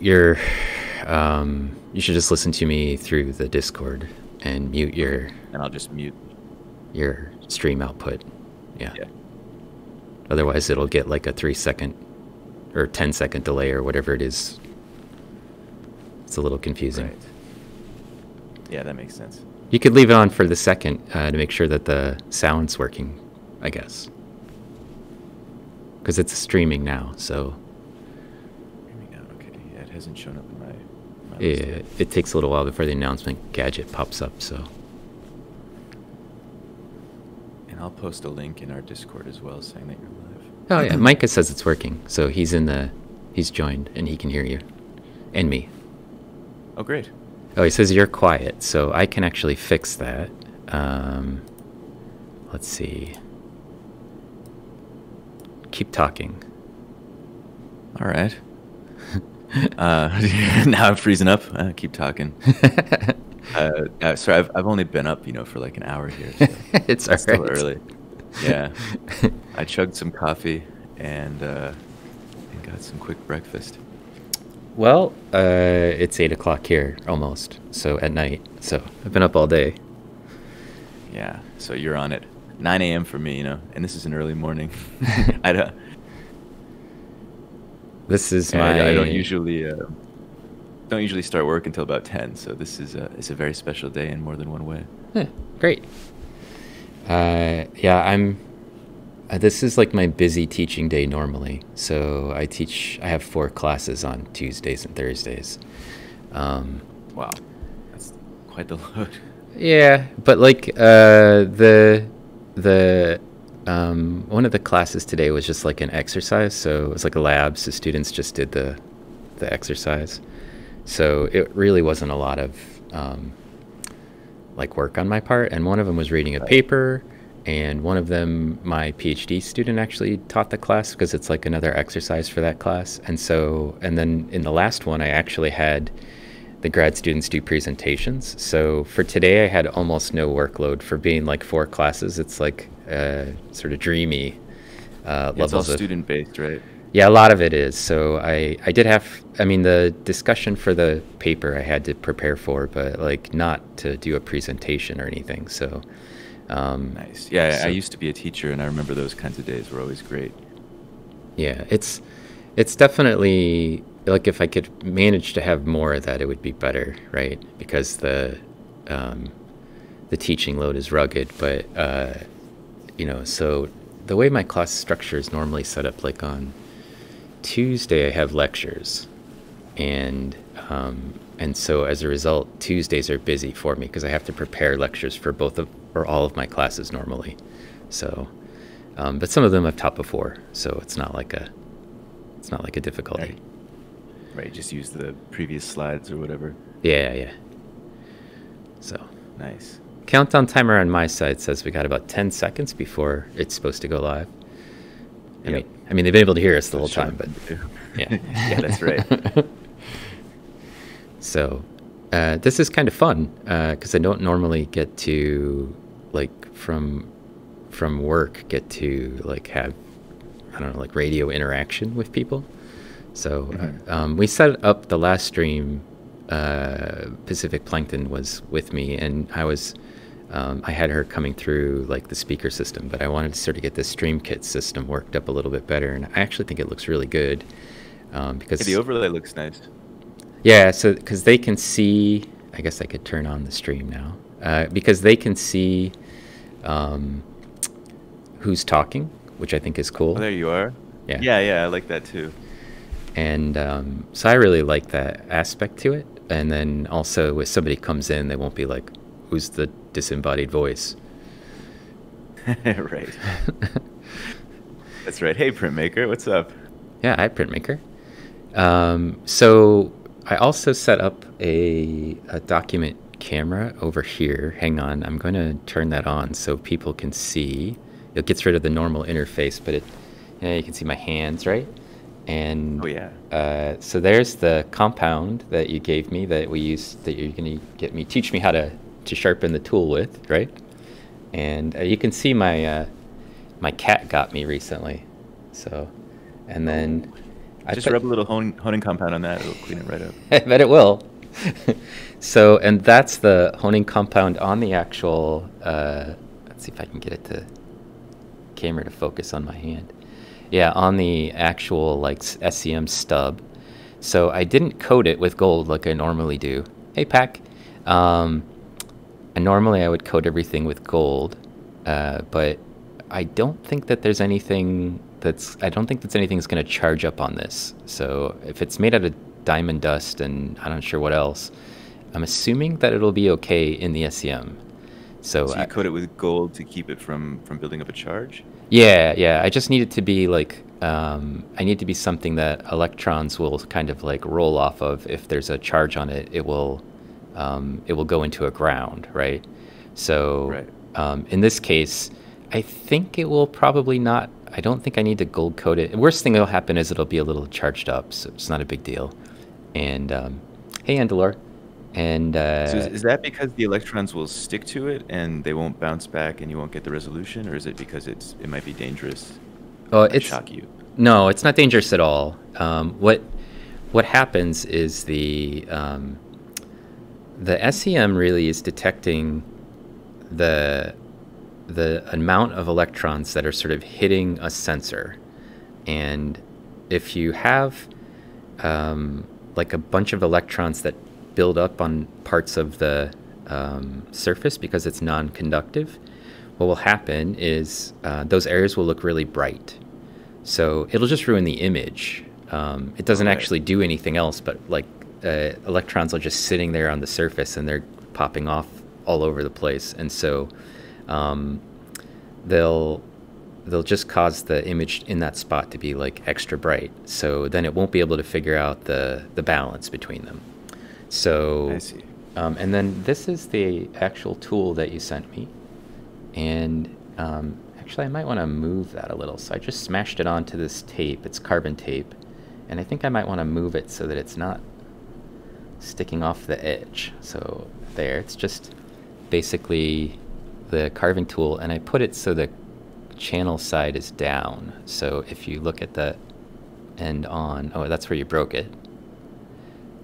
You're, um, you should just listen to me through the Discord and mute your And I'll just mute. your stream output. Yeah. Yeah. Otherwise, it'll get like a three second or 10 second delay or whatever it is. It's a little confusing. Right. Yeah, that makes sense. You could leave it on for the second uh, to make sure that the sound's working, I guess. Because it's streaming now, so Streaming now. Okay. Yeah, it hasn't shown up in my. it, it takes a little while before the announcement gadget pops up. So And I'll post a link in our Discord as well, saying that you're live. oh yeah, Micah says it's working, so he's in the he's joined and he can hear you and me. Oh, great. Oh, he says you're quiet, so I can actually fix that. Um, let's see. Keep talking. All right. Uh, now I'm freezing up. Uh, keep talking. Uh, uh, sorry, I've, I've only been up, you know, for like an hour here. So it's still alright. early. Yeah. I chugged some coffee and, uh, and got some quick breakfast. Well, uh, it's eight o'clock here almost, so at night. So I've been up all day. Yeah. So you're on it. 9 a.m. for me, you know, and this is an early morning. I don't. This is I- my. I, don't usually uh, don't usually start work until about 10. So this is a it's a very special day in more than one way. Eh, great. Uh, yeah, I'm. Uh, this is like my busy teaching day normally. So I teach. I have four classes on Tuesdays and Thursdays. Um, Wow, that's quite the load. yeah, but like uh, the the um, one of the classes today was just like an exercise. So it was like a lab. So students just did the the exercise. So it really wasn't a lot of um, like work on my part. And one of them was reading a paper, and one of them, my PhD student actually taught the class because it's like another exercise for that class. And so, and then in the last one, I actually had the grad students do presentations. So for today, I had almost no workload for being like four classes. It's like uh, sort of dreamy uh, it's all student based, right? yeah, a lot of it is. So I, I did have, I mean, the discussion for the paper I had to prepare for, but like not to do a presentation or anything. So, um, Nice. Yeah, I- So- I used to be a teacher, and I remember those kinds of days were always great. yeah, it's, it's definitely like if I could manage to have more of that, it would be better, right? Because the, um, the teaching load is rugged, but, uh, you know, so the way my class structure is normally set up, like on Tuesday, I have lectures, and um, and so as a result, Tuesdays are busy for me because I have to prepare lectures for both of or all of my classes normally. So, um, but some of them I've taught before, so it's not like a it's not like a difficulty. Right. Right. Just use the previous slides or whatever. Yeah, yeah. So Nice. Countdown timer on my side says we got about ten seconds before it's supposed to go live. I Yep. mean, I mean they've been able to hear us the whole Sure. time, but yeah, yeah, that's right. So, uh, this is kind of fun because I don't normally get to like from from work get to like have I don't know like radio interaction with people. So Mhm. um, we set up the last stream. Uh, Pacific Plankton was with me, and I was um, I had her coming through like the speaker system, but I wanted to sort of get the stream kit system worked up a little bit better, and I actually think it looks really good um, because Hey, the overlay looks nice. yeah, so because they can see, I guess I could turn on the stream now. Uh, because they can see um, who's talking, which I think is cool. Oh, there you are. Yeah. Yeah, yeah, I like that too. And um, so I really like that aspect to it. And then also, if somebody comes in, they won't be like, "Who's the disembodied voice?" right. That's right. Hey, printmaker, what's up? Yeah, I printmaker. Um, so I also set up a, a document camera over here. Hang on, I'm going to turn that on so people can see. It gets rid of the normal interface, but it, yeah, you can see my hands, right? And Oh yeah. uh, so there's the compound that you gave me that we use that you're going to get me teach me how to to sharpen the tool with, right? And uh, you can see my uh, my cat got me recently. So, and then I Just rub a little honing, honing compound on that; it'll clean it right up. I bet it will. so, and that's the honing compound on the actual. Uh, let's see if I can get it to camera to focus on my hand. Yeah, on the actual like SEM stub. So I didn't coat it with gold like I normally do. Hey, Pack. Um, and normally I would coat everything with gold, uh, but I don't think that there's anything that's. I don't think that's anything that's going to charge up on this. So if it's made out of diamond dust and I'm not sure what else, I'm assuming that it'll be okay in the SEM. So, So I- you coat it with gold to keep it from from building up a charge. yeah, yeah. I just need it to be like um, I need to be something that electrons will kind of like roll off of. If there's a charge on it, it will um, it will go into a ground, right? So Right. um, in this case, I think it will probably not. I don't think I need to gold coat it. worst thing that'll happen is it'll be a little charged up, so it's not a big deal. And um, hey, Andalor, and uh, So is, is that because the electrons will stick to it and they won't bounce back and you won't get the resolution, or is it because it's it might be dangerous? oh, it's shock you. No, it's not dangerous at all. Um, what what happens is the um, the SEM really is detecting the the amount of electrons that are sort of hitting a sensor, and if you have um, like a bunch of electrons that build up on parts of the um, surface because it's non-conductive, what will happen is uh, those areas will look really bright. So it'll just ruin the image. Um, it doesn't Right. actually do anything else, but like uh, electrons are just sitting there on the surface and they're popping off all over the place, and so um, they'll they'll just cause the image in that spot to be like extra bright. So then it won't be able to figure out the the balance between them. So I see. um, and then this is the actual tool that you sent me. And um, actually, I might want to move that a little. So I just smashed it onto this tape. It's carbon tape. And I think I might want to move it so that it's not sticking off the edge. So there, it's just basically the carving tool. And I put it so the channel side is down. So if you look at the end on, oh, that's where you broke it.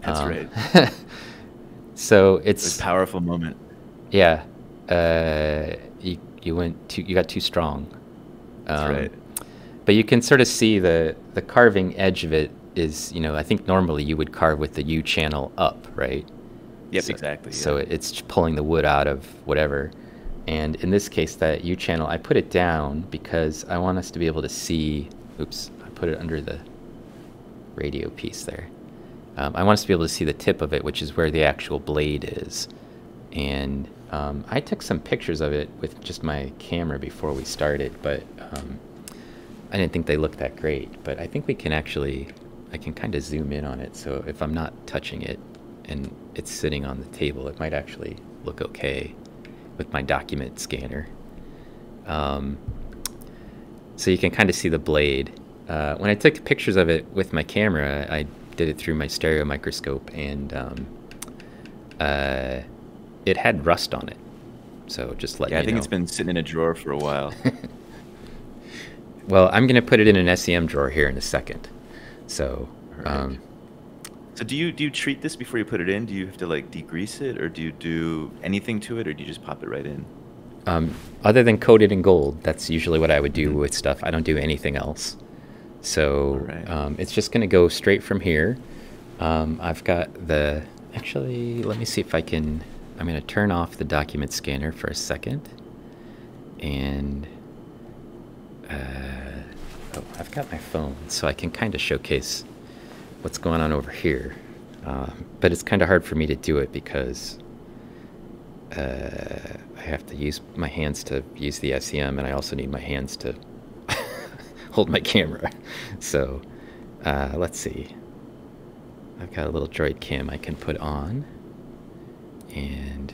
That's Um, right. so It's it's a powerful moment. yeah. Uh, you you went too. You got too strong. That's Um, right. But you can sort of see the the carving edge of it is. You know, I think normally you would carve with the U channel up, right? Yes, So- exactly. So yeah. it- it's pulling the wood out of whatever. And in this case, that U channel, I put it down because I want us to be able to see. Oops, I put it under the radio piece there. Um, I want us to be able to see the tip of it, which is where the actual blade is. And um, I took some pictures of it with just my camera before we started, but um, I didn't think they looked that great. But I think we can actually, I can kind of zoom in on it. So if I'm not touching it and it's sitting on the table, it might actually look okay with my document scanner. Um, so you can kind of see the blade. Uh, when I took pictures of it with my camera, I did it through my stereo microscope, and um, uh, it had rust on it. So just let yeah, I think know. it's been sitting in a drawer for a while. Well, I'm gonna put it in an SEM drawer here in a second. So, Alright. um, so do you do you treat this before you put it in? Do you have to like degrease it, or do you do anything to it, or do you just pop it right in? um, other than coated in gold, that's usually what I would do Mhm. with stuff. I don't do anything else. So Alright. um, it's just gonna go straight from here. Um, I've got the. Actually, let me see if I can. I'm gonna turn off the document scanner for a second, and. Uh, oh, I've got my phone, so I can kind of showcase what's going on over here. Um, but it's kind of hard for me to do it because uh, I have to use my hands to use the SEM, and I also need my hands to hold my camera. So uh, let's see. I've got a little droid cam I can put on, and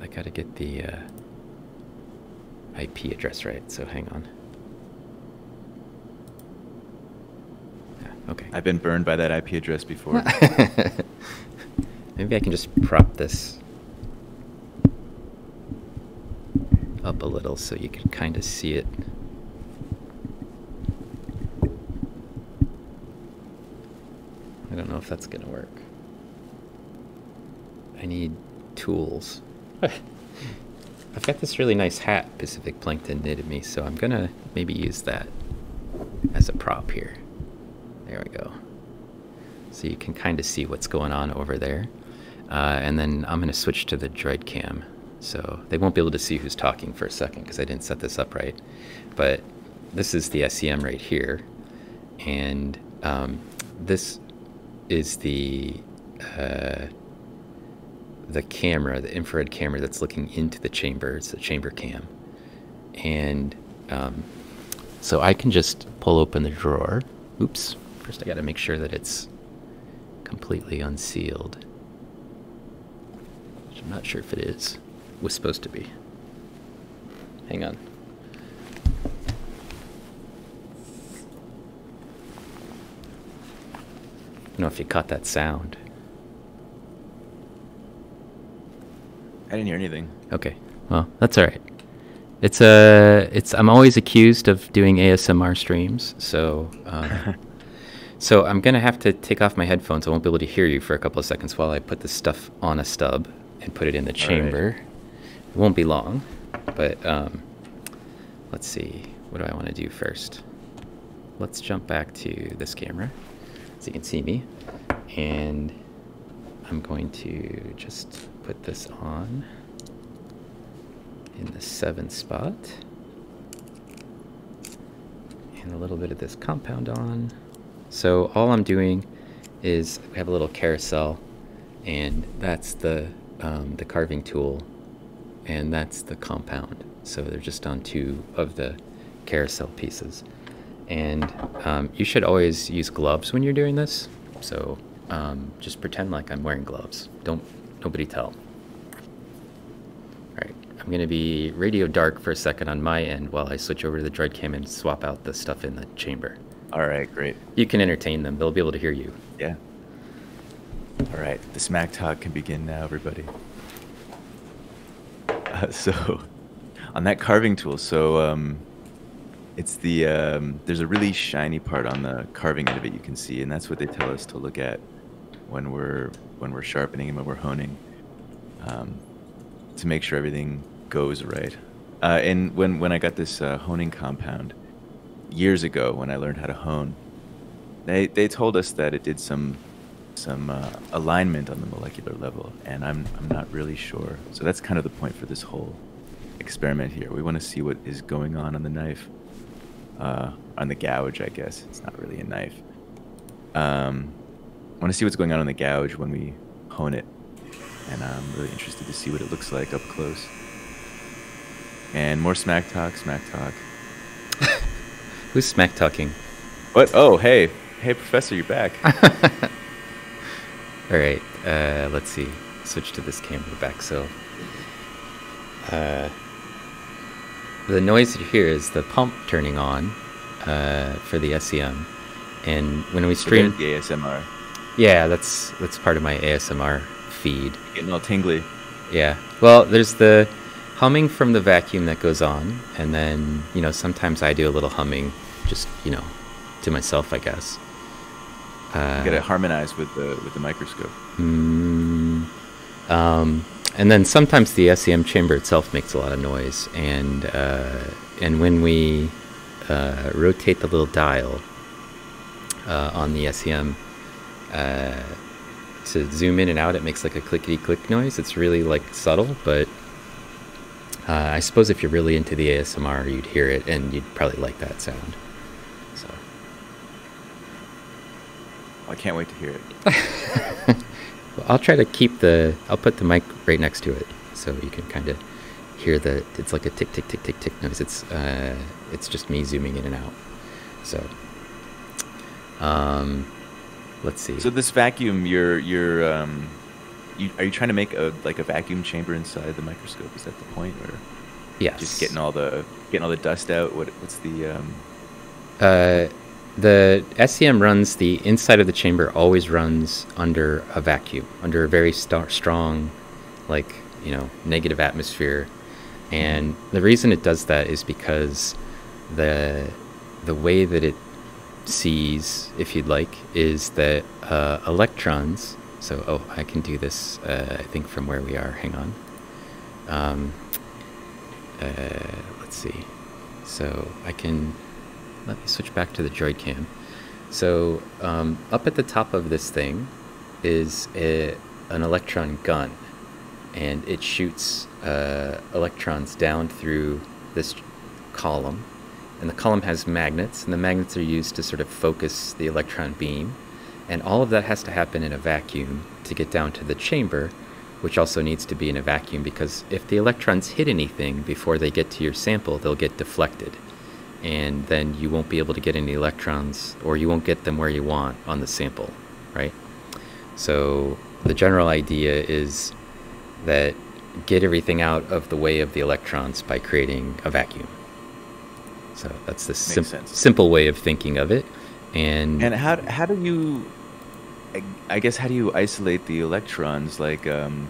I gotta get the uh, IP address right, so hang on. Okay. I've been burned by that IP address before. Maybe I can just prop this up a little so you can kind of see it. I don't know if that's going to work. I need tools. I've got this really nice hat Pacific Plankton knitted me, so I'm gonna maybe use that as a prop here. There we go. So you can kind of see what's going on over there. Uh, and then I'm gonna switch to the droid cam. So they won't be able to see who's talking for a second because I didn't set this up right. But this is the SEM right here. And um, this is the uh, the camera, the infrared camera that's looking into the chamber. It's the chamber cam. And um, so I can just pull open the drawer. Oops. First, I got to make sure that it's completely unsealed. Which I'm not sure if it is. It was supposed to be. Hang on. I don't know if you caught that sound. I didn't hear anything. Okay. Well, that's all right. It's a. It's. I'm always accused of doing ASMR streams, so. Um, so I'm gonna have to take off my headphones. I won't be able to hear you for a couple of seconds while I put the stuff on a stub and put it in the chamber. It won't be long, but um, let's see. What do I want to do first? Let's jump back to this camera, so you can see me, and I'm going to just put this on in the seventh spot. And a little bit of this compound on. So all I'm doing is we have a little carousel and that's the, um, the carving tool and that's the compound. So they're just on two of the carousel pieces. And um, you should always use gloves when you're doing this. So um, just pretend like I'm wearing gloves. Don't nobody tell. All right, I'm gonna be radio dark for a second on my end while I switch over to the droid cam and swap out the stuff in the chamber. All right, great. You can entertain them; they'll be able to hear you. Yeah. All right, the smack talk can begin now, everybody. Uh, so, on that carving tool, so um, it's the um, there's a really shiny part on the carving end of it you can see, and that's what they tell us to look at when we're when we're sharpening and when we're honing um, to make sure everything goes right. Uh, and when when I got this uh, honing compound years ago, when I learned how to hone, they they told us that it did some some uh, alignment on the molecular level, and I'm I'm not really sure. So that's kind of the point for this whole experiment here. We want to see what is going on on the knife, uh, on the gouge, I guess. It's not really a knife. Um, want to see what's going on in the gouge when we hone it, and I'm really interested to see what it looks like up close. And more smack talk, smack talk. Who's smack talking? What? Oh, hey, hey, Professor, you're back. All right, uh, let's see. Switch to this camera back. So, uh, the noise you hear is the pump turning on uh, for the SEM, and when we stream the ASMR, yeah, that's that's part of my ASMR feed. Getting all tingly. Yeah. Well, there's the humming from the vacuum that goes on, and then you know sometimes I do a little humming, just you know, to myself, I guess. Uh, you gotta harmonize with the with the microscope. Mm, um, and then sometimes the SEM chamber itself makes a lot of noise, and uh, and when we uh, rotate the little dial uh, on the SEM uh, to zoom in and out, it makes like a clickety click noise. It's really like subtle, but uh, I suppose if you're really into the ASMR, you'd hear it, and you'd probably like that sound. So I can't wait to hear it. well, I'll try to keep the. I'll put the mic right next to it, so you can kind of hear the. It's like a tick tick tick tick tick noise. It's uh, it's just me zooming in and out. So, um, let's see. So this vacuum, you're you're um, you, are you trying to make a like a vacuum chamber inside the microscope? Is that the point, or yes, just getting all the getting all the dust out? What what's the um? Uh, the SEM runs the inside of the chamber always runs under a vacuum, under a very st- strong, like you know, negative atmosphere, and the reason it does that is because the the way that it sees, if you'd like, is that uh, electrons. So, oh, I can do this. Uh, I think from where we are. Hang on. Um, uh, let's see. So I can let me switch back to the Droid Cam. So um, up at the top of this thing is a, an electron gun, and it shoots uh, electrons down through this column. And the column has magnets, and the magnets are used to sort of focus the electron beam. And all of that has to happen in a vacuum to get down to the chamber, which also needs to be in a vacuum because if the electrons hit anything before they get to your sample, they'll get deflected. And then you won't be able to get any electrons, or you won't get them where you want on the sample, right? So the general idea is that get everything out of the way of the electrons by creating a vacuum. So that's the sim- simple way of thinking of it. And and how how do you I, guess how do you isolate the electrons like um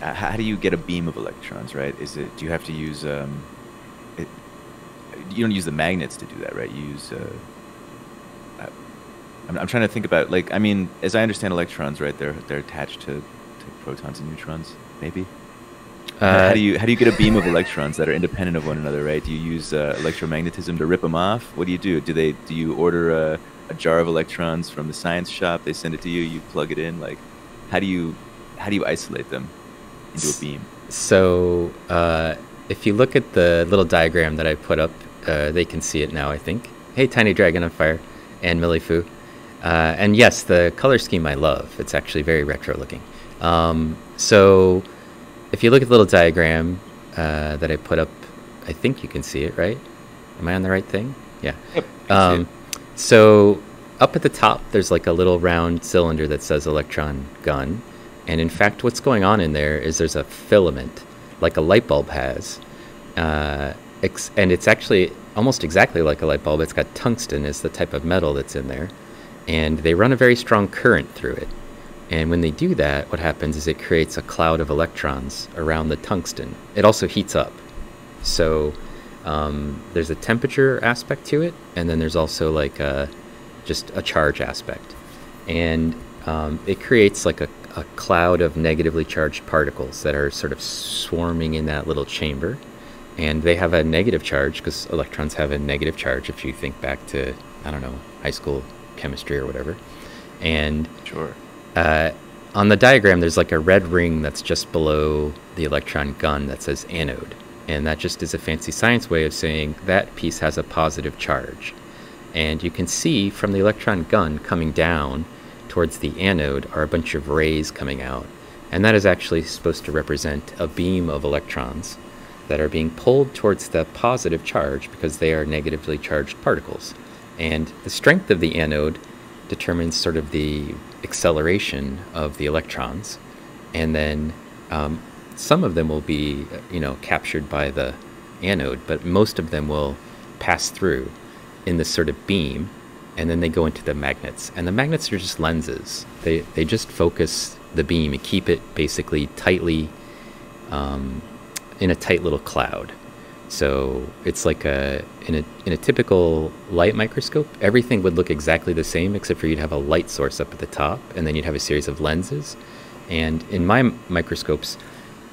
how do you get a beam of electrons, right? Is it do you have to use um it, you don't use the magnets to do that, right? You use uh, I'm, I'm trying to think about like I mean, as I understand electrons, right? They're they're attached to, to protons and neutrons, maybe. Uh, how do you how do you get a beam of electrons that are independent of one another, right? Do you use uh, electromagnetism to rip them off? What do you do? Do they do you order a, a jar of electrons from the science shop? They send it to you. You plug it in. Like, how do you how do you isolate them into a beam? So uh, if you look at the little diagram that I put up, uh, they can see it now. I think. Hey, tiny dragon on fire, and Millifu. Uh, and yes, the color scheme I love. It's actually very retro looking. Um, so if you look at the little diagram uh, that I put up, I think you can see it, right? Am I on the right thing? Yeah. Yep, um, so up at the top, there's like a little round cylinder that says electron gun. And in fact, what's going on in there is there's a filament, like a light bulb has. Uh, ex- and it's actually almost exactly like a light bulb. It's got tungsten as the type of metal that's in there and they run a very strong current through it. And when they do that, what happens is it creates a cloud of electrons around the tungsten. It also heats up. So um, there's a temperature aspect to it, and then there's also like a, just a charge aspect. And um, it creates like a, a cloud of negatively charged particles that are sort of swarming in that little chamber. And they have a negative charge because electrons have a negative charge if you think back to, I don't know, high school chemistry or whatever. And sure. Uh, on the diagram, there's like a red ring that's just below the electron gun that says anode. And that just is a fancy science way of saying that piece has a positive charge. And you can see from the electron gun coming down towards the anode are a bunch of rays coming out. And that is actually supposed to represent a beam of electrons that are being pulled towards the positive charge because they are negatively charged particles. And the strength of the anode determines sort of the acceleration of the electrons. And then um, some of them will be, you know, captured by the anode, but most of them will pass through in this sort of beam, and then they go into the magnets. And the magnets are just lenses. They they just focus the beam and keep it basically tightly um, in a tight little cloud. So it's like a in a in a typical light microscope, everything would look exactly the same except for you'd have a light source up at the top, and then you'd have a series of lenses. And in my microscopes,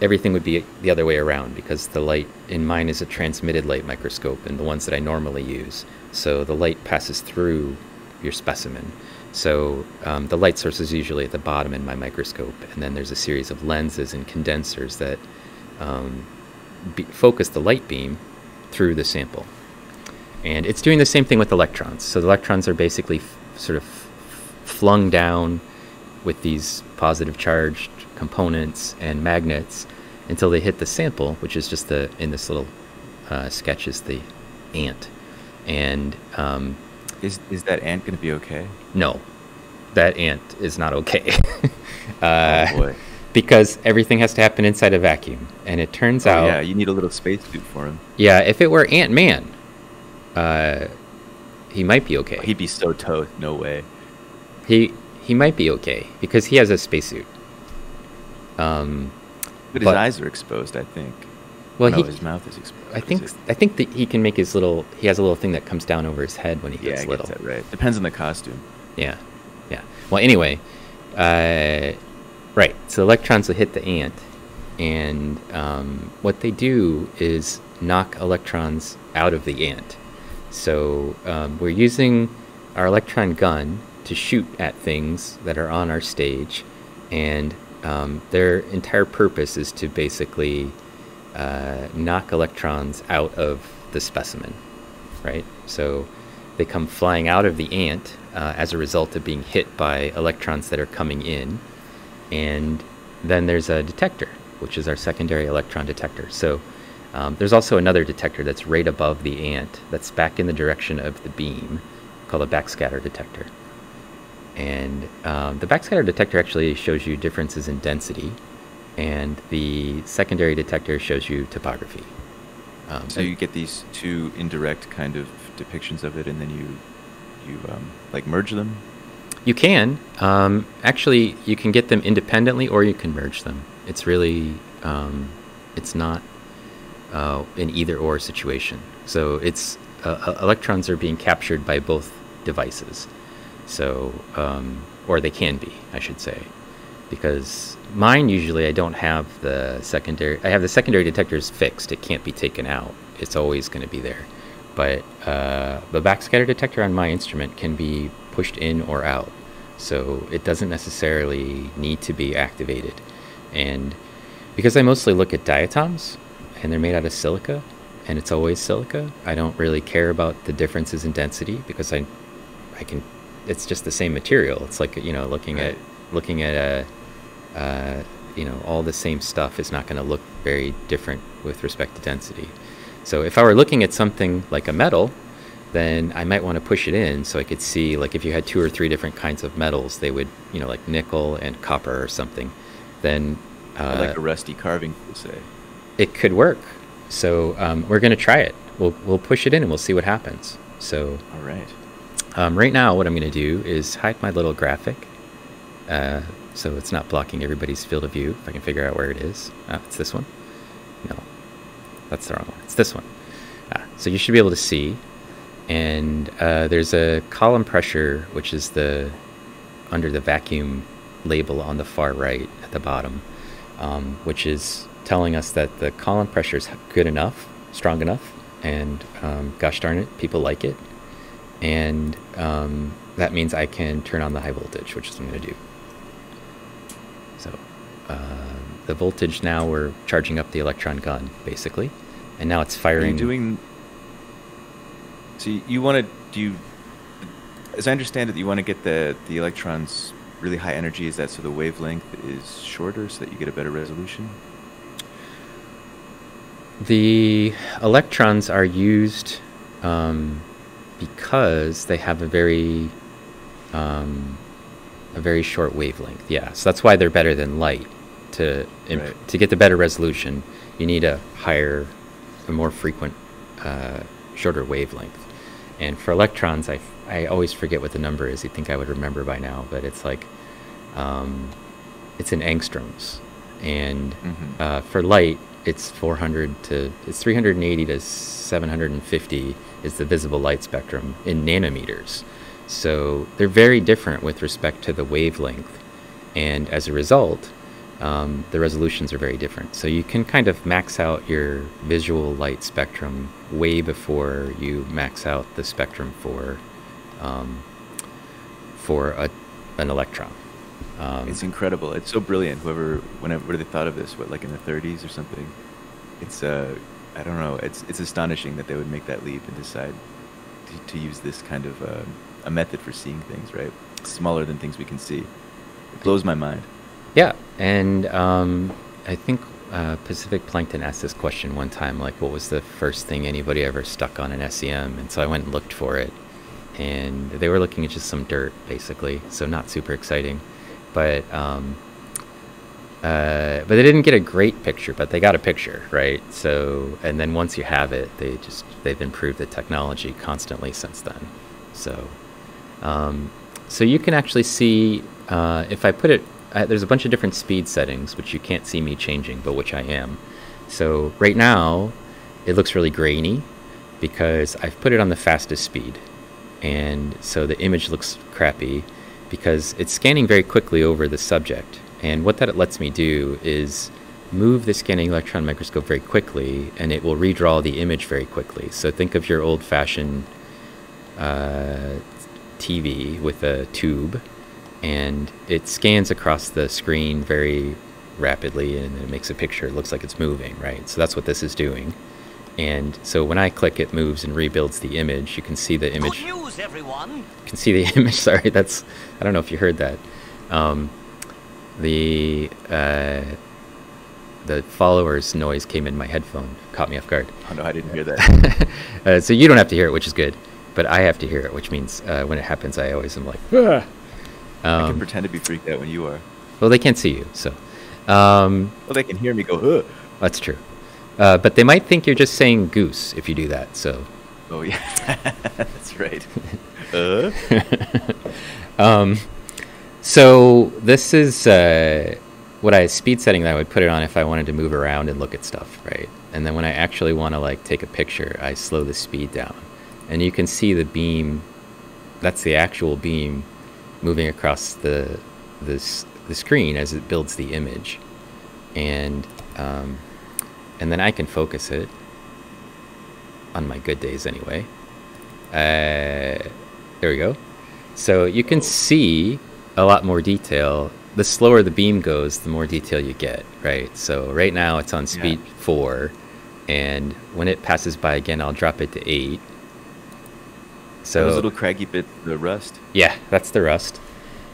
everything would be the other way around because the light in mine is a transmitted light microscope, and the ones that I normally use. So the light passes through your specimen. So um, the light source is usually at the bottom in my microscope, and then there's a series of lenses and condensers that um, focus the light beam through the sample. And it's doing the same thing with electrons. So the electrons are basically f- sort of flung down with these positive charged components and magnets until they hit the sample, which is just the in this little uh, sketch is the ant. And um, is is that ant going to be okay? No, that ant is not okay. uh, oh boy because everything has to happen inside a vacuum. And it turns oh, out, yeah, you need a little spacesuit for him. Yeah, if it were Ant Man, uh, he might be okay. He'd be so toast. No way. He he might be okay because he has a spacesuit. Um, but his eyes are exposed, I think. Well, no, he- his mouth is exposed. I think I think that he can make his little. He has a little thing that comes down over his head when he gets get little. that right. Depends on the costume. Yeah, yeah. Well, anyway, uh, right. So electrons will hit the ant, and um, what they do is knock electrons out of the ant. So um, we're using our electron gun to shoot at things that are on our stage, and um, their entire purpose is to basically uh, knock electrons out of the specimen, right? So they come flying out of the ant uh, as a result of being hit by electrons that are coming in. And then there's a detector, which is our secondary electron detector. So um, there's also another detector that's right above the ant that's back in the direction of the beam called a backscatter detector. And um, the backscatter detector actually shows you differences in density, and the secondary detector shows you topography. Um, So you get these two indirect kind of depictions of it, and then you you um, like merge them. You can. Um, actually, you can get them independently or you can merge them. It's really, um, it's not uh, an either or situation. So it's, uh, uh, electrons are being captured by both devices. So, um, or they can be, I should say. Because mine usually I don't have the secondary, I have the secondary detectors fixed. It can't be taken out. It's always going to be there. But uh, the backscatter detector on my instrument can be pushed in or out. So it doesn't necessarily need to be activated. And because I mostly look at diatoms and they're made out of silica and it's always silica, I don't really care about the differences in density because I I can it's just the same material. It's like, you know, looking at looking at a uh, you know, all the same stuff is not going to look very different with respect to density. So if I were looking at something like a metal, then I might want to push it in so I could see, like, if you had two or three different kinds of metals, they would, you know, like nickel and copper or something, then uh, like a rusty carving, say. it could work. So um, we're going to try it. We'll, we'll push it in and we'll see what happens. So All right. um, right now, what I'm going to do is hide my little graphic uh, so it's not blocking everybody's field of view. If I can figure out where it is. Ah, it's this one. No, that's the wrong one. It's this one. Ah, so you should be able to see. And uh, there's a column pressure, which is the under the vacuum label on the far right at the bottom, um, which is telling us that the column pressure is good enough, strong enough, and um, gosh darn it, people like it. And um, that means I can turn on the high voltage, which is what I'm going to do. So uh, the voltage now we're charging up the electron gun basically, and now it's firing. you doing? So you- you want to do? You, as I understand it, you want to get the the electrons really high energy. Is that so the wavelength is shorter, so that you get a better resolution? The electrons are used um, because they have a very um, a very short wavelength. Yeah, so that's why they're better than light. To imp- Right. to get the better resolution, you need a higher, a more frequent, uh, shorter wavelength. And for electrons, I I always forget what the number is. You'd think I would remember by now, but it's like um, it's in angstroms, and Mhm. uh, for light, it's 400 to it's 380 to 750 is the visible light spectrum in nanometers. So they're very different with respect to the wavelength, and as a result, um, the resolutions are very different. So you can kind of max out your visual light spectrum way before you max out the spectrum for um, for a, an electron. Um, It's incredible. It's so brilliant. Whoever, whenever they thought of this, what like in the 30s or something, it's uh, I don't know. It's it's astonishing that they would make that leap and decide to, to use this kind of uh, a method for seeing things. Right, smaller than things we can see. It blows my mind. Yeah, and um, I think uh, Pacific Plankton asked this question one time, like, what was the first thing anybody ever stuck on an SEM? And so I went and looked for it, and they were looking at just some dirt, basically. So not super exciting, but um, uh, but they didn't get a great picture, but they got a picture, right? So and then once you have it, they just they've improved the technology constantly since then. So um, so you can actually see uh, if I put it. There's a bunch of different speed settings which you can't see me changing, but which I am. So right now, it looks really grainy because I've put it on the fastest speed. And so the image looks crappy because it's scanning very quickly over the subject. And what that lets me do is move the scanning electron microscope very quickly and it will redraw the image very quickly. So think of your old fashioned uh, TV with a tube and it scans across the screen very rapidly and it makes a picture. It looks like it's moving, right? So that's what this is doing. And so when I click, it moves and rebuilds the image. You can see the image. Good news, everyone. You can see the image. Sorry, that's. I don't know if you heard that. Um, the uh, the followers noise came in my headphone, caught me off guard. Oh no, I didn't hear that. uh, so you don't have to hear it, which is good. But I have to hear it, which means uh, when it happens, I always am like. Ah. I can Um, pretend to be freaked out when you are. well, they can't see you, so. Um, Well, they can hear me go. Ugh. that's true. Uh, but they might think you're just saying goose if you do that. So. Oh yeah, that's right. Uh? Um, so this is uh, what I speed setting that I would put it on if I wanted to move around and look at stuff, right? And then when I actually want to like take a picture, I slow the speed down, and you can see the beam. That's the actual beam moving across the this the screen as it builds the image, and um, and then I can focus it on my good days anyway. Uh, there we go. So you can see a lot more detail. The slower the beam goes, the more detail you get, right? So right now it's on speed four, and when it passes by again, I'll drop it to eight. So Those little craggy bits, the rust. yeah, that's the rust.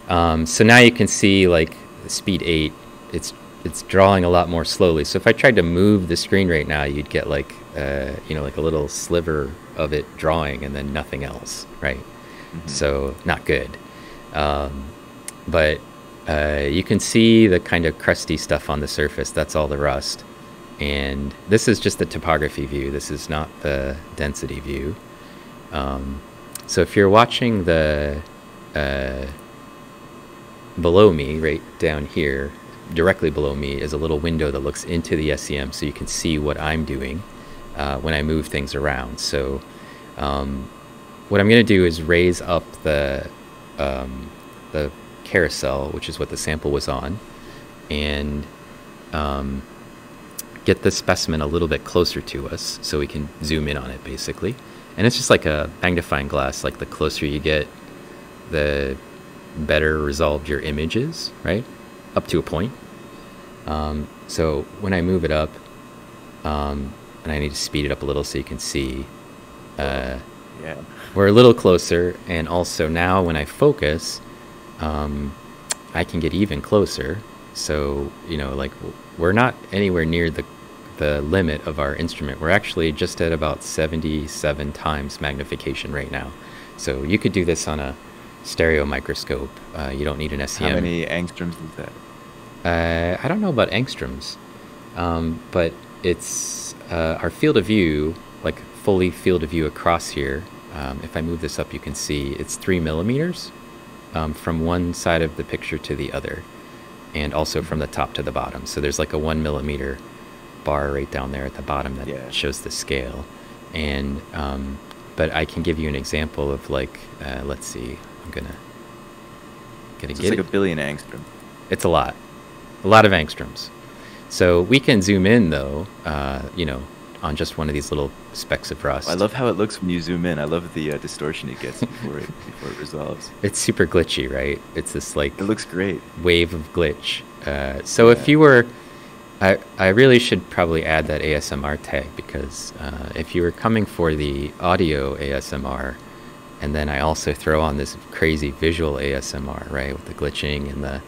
Um, so now you can see like speed eight, it's it's drawing a lot more slowly. So if I tried to move the screen right now, you'd get like uh, you know like a little sliver of it drawing and then nothing else, right? So not good. Um, but uh, you can see the kind of crusty stuff on the surface. That's all the rust. And this is just the topography view. This is not the density view. Um, so if you're watching the uh, below me, right down here, directly below me is a little window that looks into the SEM, so you can see what I'm doing uh, when I move things around. So um, what I'm going to do is raise up the um, the carousel, which is what the sample was on, and um, get the specimen a little bit closer to us so we can zoom in on it, basically. And it's just like a magnifying glass. Like the closer you get, the better resolved your image is, right? Up to a point. Um, so when I move it up, um, and I need to speed it up a little so you can see, uh, Yeah. we're a little closer. And also now when I focus, um, I can get even closer. So, you know, like we're not anywhere near the, the limit of our instrument. We're actually just at about 77 times magnification right now. So you could do this on a stereo microscope. Uh, you don't need an SEM. How many angstroms is that? Uh, I don't know about angstroms, um, but it's uh, our field of view, like fully field of view across here. Um, if I move this up, you can see it's three millimeters um, from one side of the picture to the other, and also from the top to the bottom. So there's like a one millimeter bar right down there at the bottom that Yeah. shows the scale. And um, but I can give you an example of like, uh, let's see, I'm gonna gonna So get it's like it. a billion angstrom. It's a lot, a lot of angstroms. So we can zoom in though, uh, you know, on just one of these little specks of rust. I love how it looks when you zoom in. I love the uh, distortion it gets before it before it resolves. It's super glitchy, right? It's this like It looks great. wave of glitch. Uh, so if you were, I I really should probably add that ASMR tag because uh, if you were coming for the audio ASMR, and then I also throw on this crazy visual ASMR, right, with the glitching and the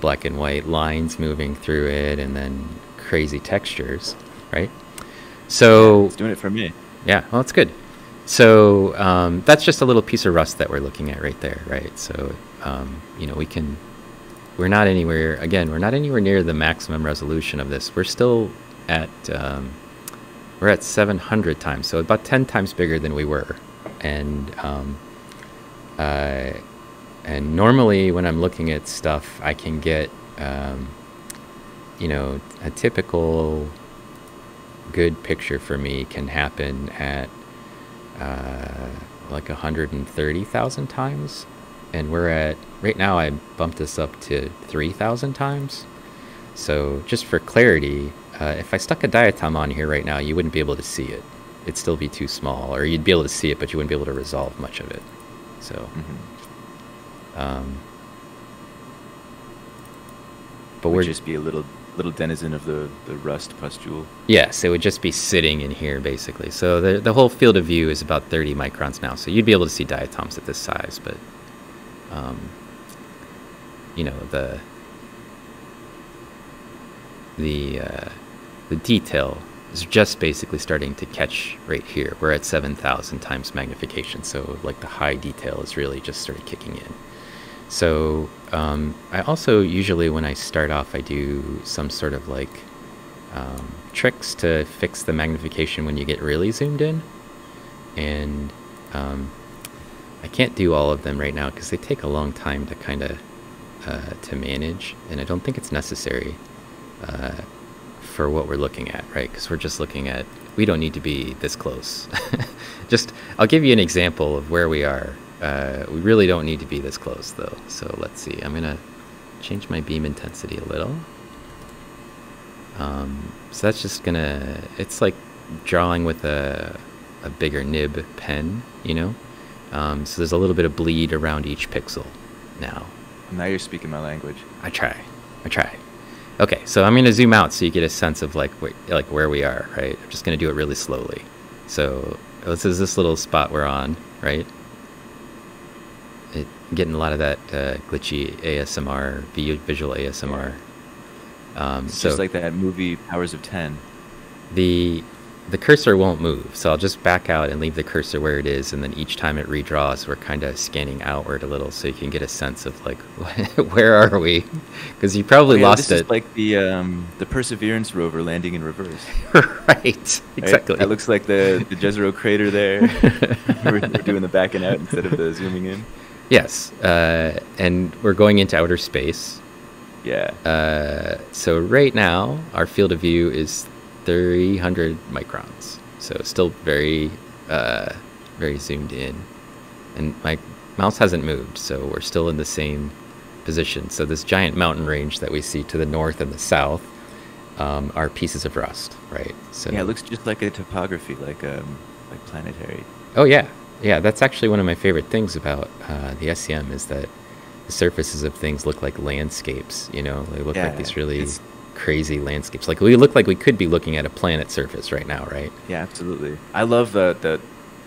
black and white lines moving through it, and then crazy textures, right? So yeah, It's doing it for me. yeah, well, it's good. So um, that's just a little piece of rust that we're looking at right there, right? So um, you know we can. We're not anywhere. Again, we're not anywhere near the maximum resolution of this. We're still at. Um, we're at 700 times, so about 10 times bigger than we were, and um, uh, and normally when I'm looking at stuff, I can get um, you know a typical good picture for me can happen at uh, like 130,000 times. And we're at, right now, I bumped this up to 3,000 times. So just for clarity, uh, if I stuck a diatom on here right now, you wouldn't be able to see it. It'd still be too small, or you'd be able to see it, but you wouldn't be able to resolve much of it. So, Mm-hmm. um, but Would we're just be a little little denizen of the the rust pustule. Yes, it would just be sitting in here basically. So the the whole field of view is about 30 microns now. So you'd be able to see diatoms at this size, but um, you know the the uh, the detail is just basically starting to catch right here. We're at 7,000 times magnification, so like the high detail is really just sort of kicking in. So um, I also usually when I start off, I do some sort of like um, tricks to fix the magnification when you get really zoomed in, and um, I can't do all of them right now because they take a long time to kind of uh, to manage, and I don't think it's necessary uh, for what we're looking at, right? Because we're just looking at we don't need to be this close. just I'll give you an example of where we are. Uh, we really don't need to be this close though. So let's see. I'm gonna change my beam intensity a little. Um, so that's just gonna. It's like drawing with a a bigger nib pen, you know. Um, so there's a little bit of bleed around each pixel now. Now you're speaking my language. I try. I try. Okay, so I'm gonna zoom out so you get a sense of like wh- like where we are, right? I'm just gonna do it really slowly. So this is this little spot we're on, right? It, getting a lot of that uh, glitchy ASMR, visual ASMR. Um, It's so just like that movie Powers of Ten. the the cursor won't move, so I'll just back out and leave the cursor where it is, and then each time it redraws, we're kind of scanning outward a little, so you can get a sense of like where are we? Because you probably Oh, yeah, lost this it. is like the um, the Perseverance rover landing in reverse. right, exactly. That looks like the the Jezero crater there. we're, we're doing the backing out instead of the zooming in. yes, uh, and we're going into outer space. Yeah. Uh, so right now, our field of view is 300 microns. So still very, uh, very zoomed in. And my mouse hasn't moved, so we're still in the same position. So this giant mountain range that we see to the north and the south um, are pieces of rust, right? So Yeah, it looks just like a topography, like um, like planetary. Oh yeah, yeah. That's actually one of my favorite things about uh, the SEM is that the surfaces of things look like landscapes. You know, they look Yeah, like these really it's- crazy landscapes. Like we look like we could be looking at a planet surface right now, right? Yeah, absolutely. I love the the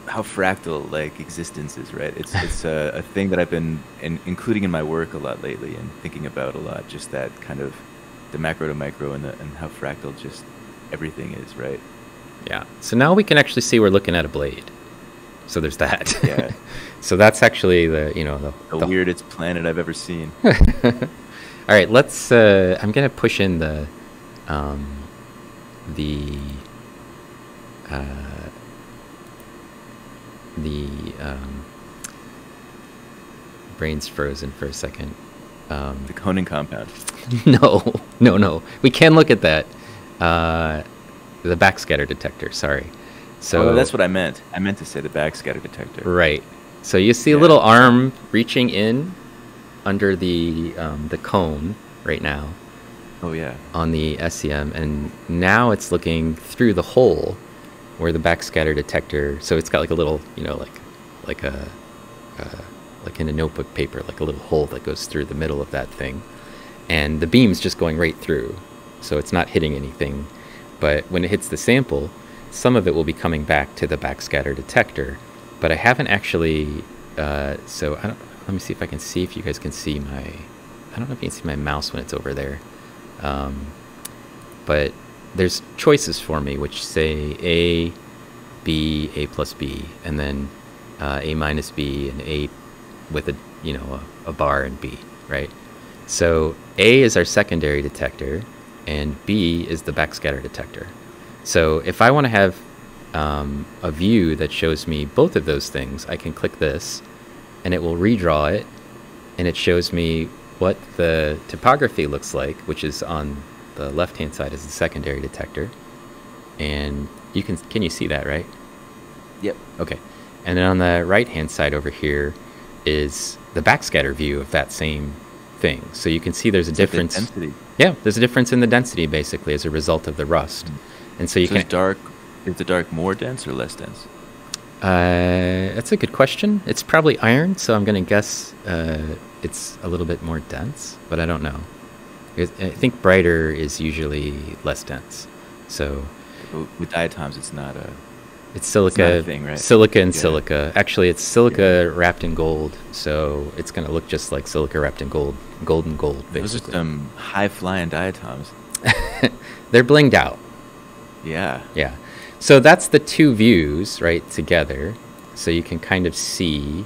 how fractal like existence is, right? It's it's a, a thing that I've been in, including in my work a lot lately and thinking about a lot. Just that kind of the macro to micro and the, and how fractal just everything is, right? Yeah. So now we can actually see we're looking at a blade. So there's that. Yeah. so that's actually the you know the, The the weirdest planet I've ever seen. All right, let's. Uh, I'm gonna push in the, um, the, uh, the um, brain's frozen for a second. Um, The Conan compound. no, no, no. We can look at that. Uh, the backscatter detector. Sorry. So oh, that's what I meant. I meant to say the backscatter detector. Right. So you see a little arm reaching in under the um, the cone right now Oh yeah. on the SEM, and now it's looking through the hole where the backscatter detector. So it's got like a little, you know, like like a uh, like in a notebook paper, like a little hole that goes through the middle of that thing, and the beam's just going right through, so it's not hitting anything. But when it hits the sample, some of it will be coming back to the backscatter detector. But I haven't actually. Uh, so I don't, let me see if I can see if you guys can see my. I don't know if you can see my mouse when it's over there. Um, but there's choices for me which say A, B, A plus B, and then uh, A minus B and A with a you know a, a bar and B, right? So A is our secondary detector, and B is the backscatter detector. So if I want to have um, a view that shows me both of those things, I can click this, and it will redraw it, and it shows me what the topography looks like, which is on the left-hand side is the secondary detector, and you can can you see that right? Yep. Okay. And then on the right hand side over here is the backscatter view of that same thing. So you can see there's a It's like the difference. density. Yeah, there's a difference in the density basically as a result of the rust. Mm. And so you so can dark. Is the dark more dense or less dense? Uh, that's a good question. It's probably iron, so I'm going to guess uh, it's a little bit more dense, but I don't know. Because I think brighter is usually less dense. So With diatoms, it's not a. it's silica, a thing, right? silica and Yeah. silica. Actually, it's silica wrapped in gold, so it's going to look just like silica wrapped in gold, golden gold, Basically. Those are some high flying diatoms. They're blinged out. Yeah. Yeah. So that's the two views, right, together. So you can kind of see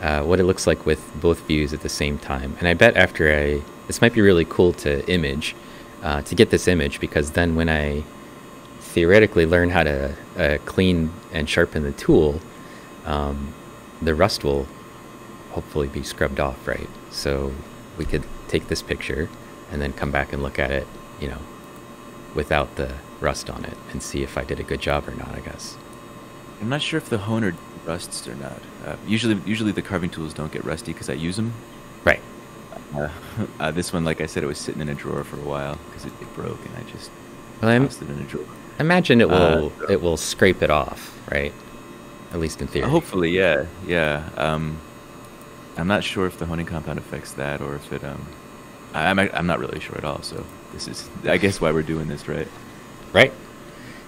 uh, what it looks like with both views at the same time. And I bet after I, this might be really cool to image, uh, to get this image, because then when I theoretically learn how to uh, clean and sharpen the tool, um, the rust will hopefully be scrubbed off, right? So we could take this picture and then come back and look at it, you know, without the rust on it and see if I did a good job or not, I guess. I'm not sure if the honer rusts or not. Uh, usually, usually the carving tools don't get rusty because I use them. Right. Uh, uh, this one, like I said, it was sitting in a drawer for a while because it, it broke, and I just Well, tossed it in a drawer. imagine it Uh, will it will scrape it off, right? At least in theory. Hopefully, yeah, yeah. Um, I'm not sure if the honing compound affects that or if it. Um, I, I'm I'm not really sure at all. So this is, I guess, why we're doing this, right? Right.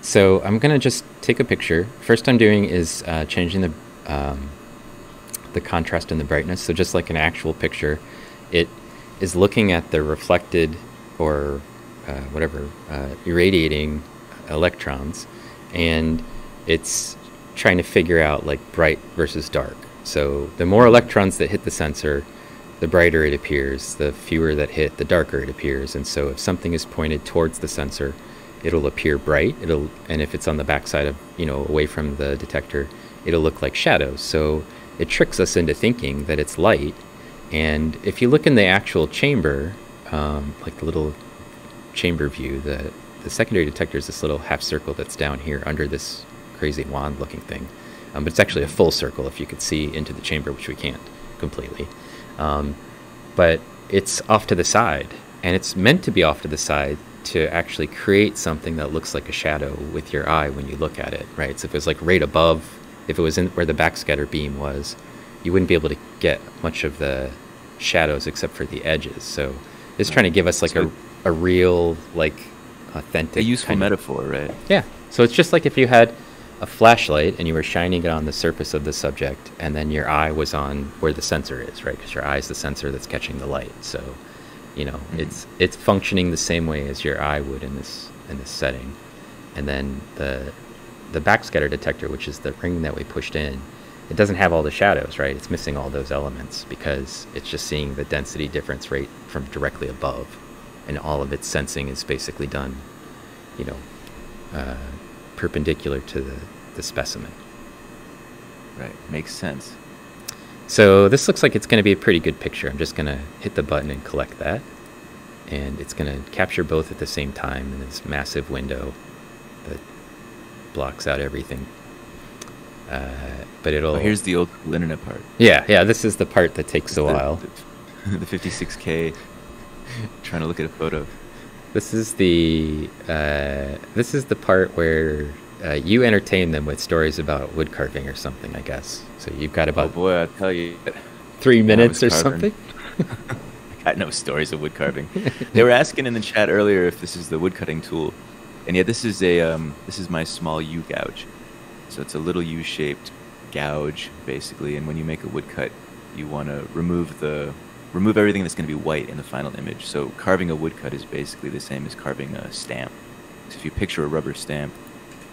So I'm gonna just take a picture. First I'm doing is uh, changing the um, the contrast and the brightness. So just like an actual picture, it is looking at the reflected or uh, whatever uh, irradiating electrons, and it's trying to figure out like bright versus dark. So the more electrons that hit the sensor, the brighter it appears. The fewer that hit, the darker it appears. And so if something is pointed towards the sensor, it'll appear bright. It'll and if it's on the backside of you know away from the detector, it'll look like shadows. So it tricks us into thinking that it's light. And if you look in the actual chamber, um, like the little chamber view, the the secondary detector is this little half circle that's down here under this crazy wand looking thing. Um, but it's actually a full circle if you could see into the chamber, which we can't completely. Um, but it's off to the side, and it's meant to be off to the side to actually create something that looks like a shadow with your eye when you look at it, right? So if it was like right above, if it was in where the backscatter beam was, you wouldn't be able to get much of the shadows except for the edges. So it's trying to give us like a, So- a real, like, authentic, A useful kind of- metaphor, right? yeah. So it's just like if you had a flashlight and you were shining it on the surface of the subject, and then your eye was on where the sensor is, right? Because your eye is the sensor that's catching the light. So, you know, Mhm. it's it's functioning the same way as your eye would in this in this setting. And then the the backscatter detector, which is the ring that we pushed in, it doesn't have all the shadows, right? It's missing all those elements because it's just seeing the density difference rate from directly above, and all of its sensing is basically done, you know, uh, perpendicular to the, the specimen. Right. Makes sense. So this looks like it's going to be a pretty good picture. I'm just going to hit the button and collect that. And it's going to capture both at the same time in this massive window that blocks out everything. Uh, but it'll. Oh, here's the old internet part. yeah, yeah. This is the part that takes a The- while. The, the 56k. Trying to look at a photo. This is the uh, this is the part where uh, you entertain them with stories about wood carving or something, I guess. So you've got about Oh boy, I tell you, three minutes or something. I got no stories of wood carving. they were asking in the chat earlier if this is the wood cutting tool, and yeah, this is a um, this is my small U gouge. So it's a little U-shaped gouge basically, and when you make a wood cut, you want to remove the remove everything that's going to be white in the final image. So carving a wood cut is basically the same as carving a stamp. So if you picture a rubber stamp,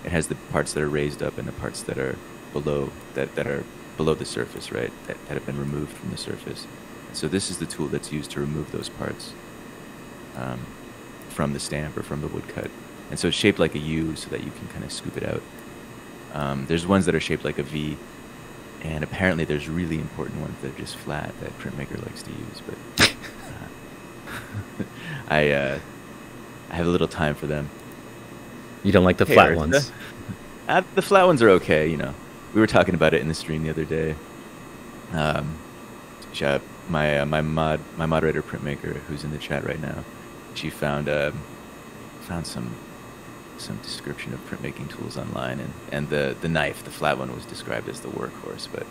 it has the parts that are raised up and the parts that are below that, that are below the surface, right? That, that have been removed from the surface. So this is the tool that's used to remove those parts um, from the stamp or from the woodcut. And so it's shaped like a U so that you can kind of scoop it out. Um, there's ones that are shaped like a V, and apparently there's really important ones that are just flat that printmaker likes to use. But uh, I uh, I have a little time for them. You don't like the Hey, flat ones? Uh, the flat ones are okay, you know. We were talking about it in the stream the other day. Um, uh, my uh, my mod my moderator printmaker who's in the chat right now, she found um, found some some description of printmaking tools online, and, and the the knife, the flat one, was described as the workhorse. But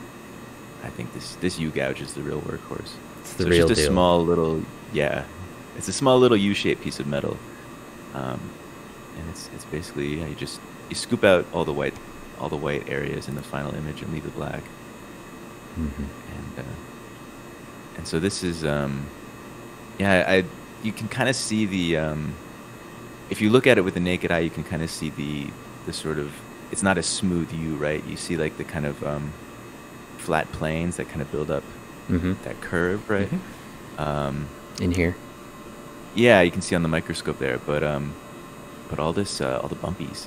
I think this this U gouge is the real workhorse. It's the so real it's just a deal. small little yeah, it's a small little U-shaped piece of metal, um, and it's it's basically yeah, you just you scoop out all the white all the white areas in the final image and leave the black, hmm and uh, and so this is um, yeah I you can kind of see the um, if you look at it with the naked eye you can kind of see the the sort of it's not a smooth U right you see like the kind of um, flat planes that kind of build up hmm that curve right. Mhm. Um, In here. Yeah, you can see on the microscope there, but um, but all this, uh, all the bumpies.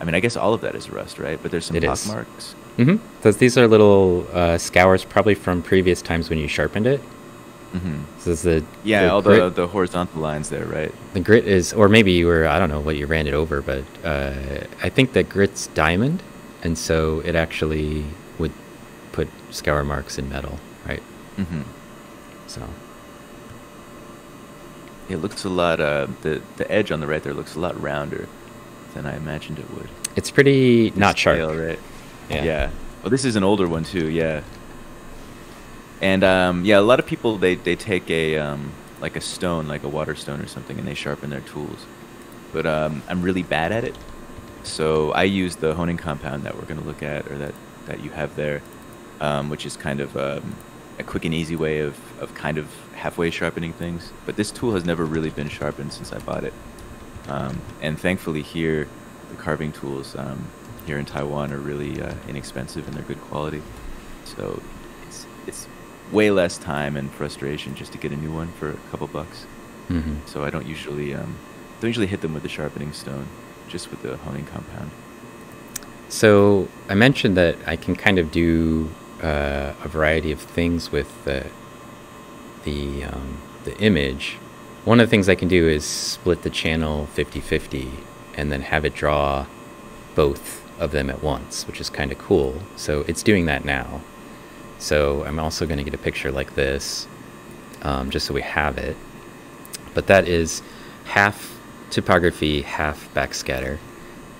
I mean, I guess all of that is rust, right? But there's some It pock is. marks. hmm So these are little uh, scours, probably from previous times when you sharpened it. hmm So is the Yeah, the all grit, the the horizontal lines there, right? the grit is, or maybe you were, I don't know what you ran it over, but uh, I think that grit's diamond, and so it actually would put scour marks in metal, right? hmm So It looks a lot. Uh, the the edge on the right there looks a lot rounder than I imagined it would. it's pretty The not sharp. scale, right? Yeah. Yeah. Well, this is an older one too. Yeah. And um, yeah, a lot of people they they take a um, like a stone, like a water stone or something, and they sharpen their tools. But um, I'm really bad at it, so I use the honing compound that we're going to look at, or that that you have there, um, which is kind of um, a quick and easy way of of kind of halfway sharpening things. But this tool has never really been sharpened since I bought it. Um, and thankfully here, the carving tools um, here in Taiwan are really uh, inexpensive and they're good quality. So it's it's way less time and frustration just to get a new one for a couple bucks. hmm So I don't usually um, don't usually hit them with the sharpening stone, just with the honing compound. So I mentioned that I can kind of do uh, a variety of things with the the um, the image. One of the things I can do is split the channel 50-50 and then have it draw both of them at once, which is kind of cool. So it's doing that now. So I'm also going to get a picture like this, um, just so we have it. But that is half topography, half backscatter,